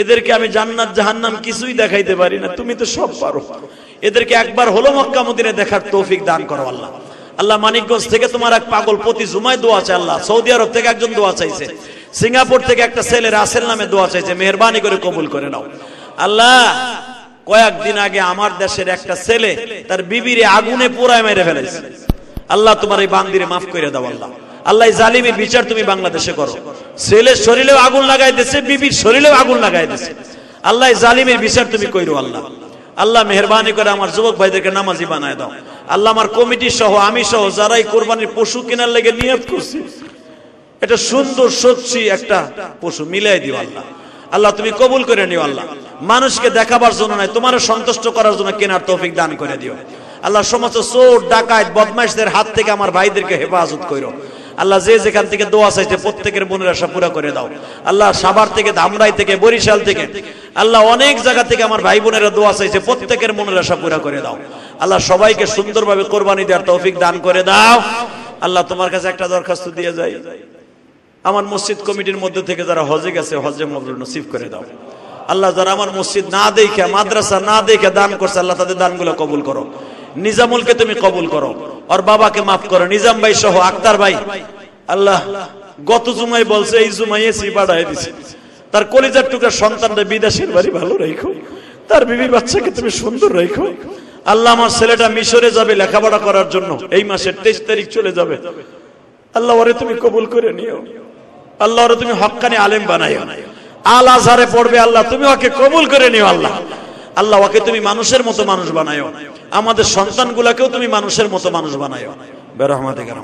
এদেরকে আমি জান্নাত জাহান্নাম কিছুই দেখাইতে পারি না, তুমি তো সব পারো। এদেরকে একবার হলো মক্কা মদিনে দেখার তৌফিক দান করো আল্লাহ। আল্লাহ, মানিকগঞ্জ থেকে তোমার এক পাগল প্রতি জুমায় দোয়া চাই আল্লাহ, সৌদি আরব থেকে একজন দোয়া চাইছে, সিঙ্গাপুর থেকে একটা ছেলে রাসেল নামে দোয়া চাইছে, মেহরবানি করে কবুল করে নাও। আল্লাহ কয়েকদিন আগে আমার দেশের একটা ছেলে তার বিবিরে আগুনে পোড়ায় মেরে ফেলেছে। আল্লাহ তোমার এই বান্দিরে মাফ করে দাও আল্লাহ। আল্লাহ জালিমের বিচার তুমি বাংলাদেশে করো। ছেলের শরীরেও আগুন লাগাই দিছে বিবির শরীরেও আগুন লাগাই দিছে আল্লাহ জালিমের বিচার তুমি কইরো আল্লাহ। আল্লাহ মেহরবানি করে আমার যুবক ভাইদেরকে নামাজি বানায় দাও। আল্লাহ আমার কমিটি সহ, আমি সহ যারাই কোরবানির পশু কেনার লেগে নিয়ত করছি, এটা সুন্দর, সচ্ছি একটা পশু, মিলাই দিও আল্লাহ। আল্লাহ, তুমি কবুল করে নিও আল্লাহ। মানুষকে দেখাবার জন্য নয় তোমার সন্তুষ্ট করার জন্য কেনার তৌফিক দান করে দিও। আল্লাহ, সমস্ত চোর, ডাকাত, বদমাইশদের হাত থেকে আমার ভাইদেরকে হেফাজত করো। আল্লাহ, যে যেখান থেকে দোয়া চাইছে, প্রত্যেকের মনের আশা পুরা করে দাও। আল্লাহ, সাভার থেকে ধামরাই থেকে, বরিশাল থেকে, আল্লাহ, অনেক জায়গা থেকে আমার ভাই বোনেরা দোয়া চাইছে, প্রত্যেকের মনের আশা পুরা করে দাও। আল্লাহ, সবাইকে সুন্দরভাবে কোরবানি দেওয়ার তৌফিক দান করে দাও। আল্লাহ, তোমার কাছে একটা দরখাস্ত দিয়ে যাই। আমার মসজিদ কমিটির মধ্যে থেকে যারা হজে গেছে, হজে মবরুল নসিব করে দাও। আল্লাহ যারা আমার মসজিদ না দেখে, মাদ্রাসা না দেখে দান করছে, আল্লাহ তাদের দানগুলো কবুল করো। নিজামুলকে তুমি কবুল করো। ওর বাবাকে মাফ করো। নিজাম ভাই সহ আক্তার ভাই, আল্লাহ গত জুমাই বলছে, এই জুমাই এসি বাড়াই দিছে। তার কলিজার টুকরা সন্তানরা বিদেশের বাড়ি ভালো রেখো। তার বিবি বাচ্চাকে তুমি সুন্দর রেখো। আল্লাহ আমার ছেলেটা মিশরে যাবে লেখাপড়া করার জন্য। এই মাসের তেইশ তারিখ চলে যাবে। আল্লাহ ওরে তুমি কবুল করে নিও। আল্লাহ তুমি হকানি আলেম বানাইও। আল আজহারে পড়বে আল্লাহ, তুমি ওকে কবুল করে নিও আল্লাহ। আল্লাহ ওকে তুমি মানুষের মতো মানুষ বানাইও। আমাদের সন্তানগুলাকেও তুমি মানুষের মতো মানুষ বানাইও। বেরহমাতে কেন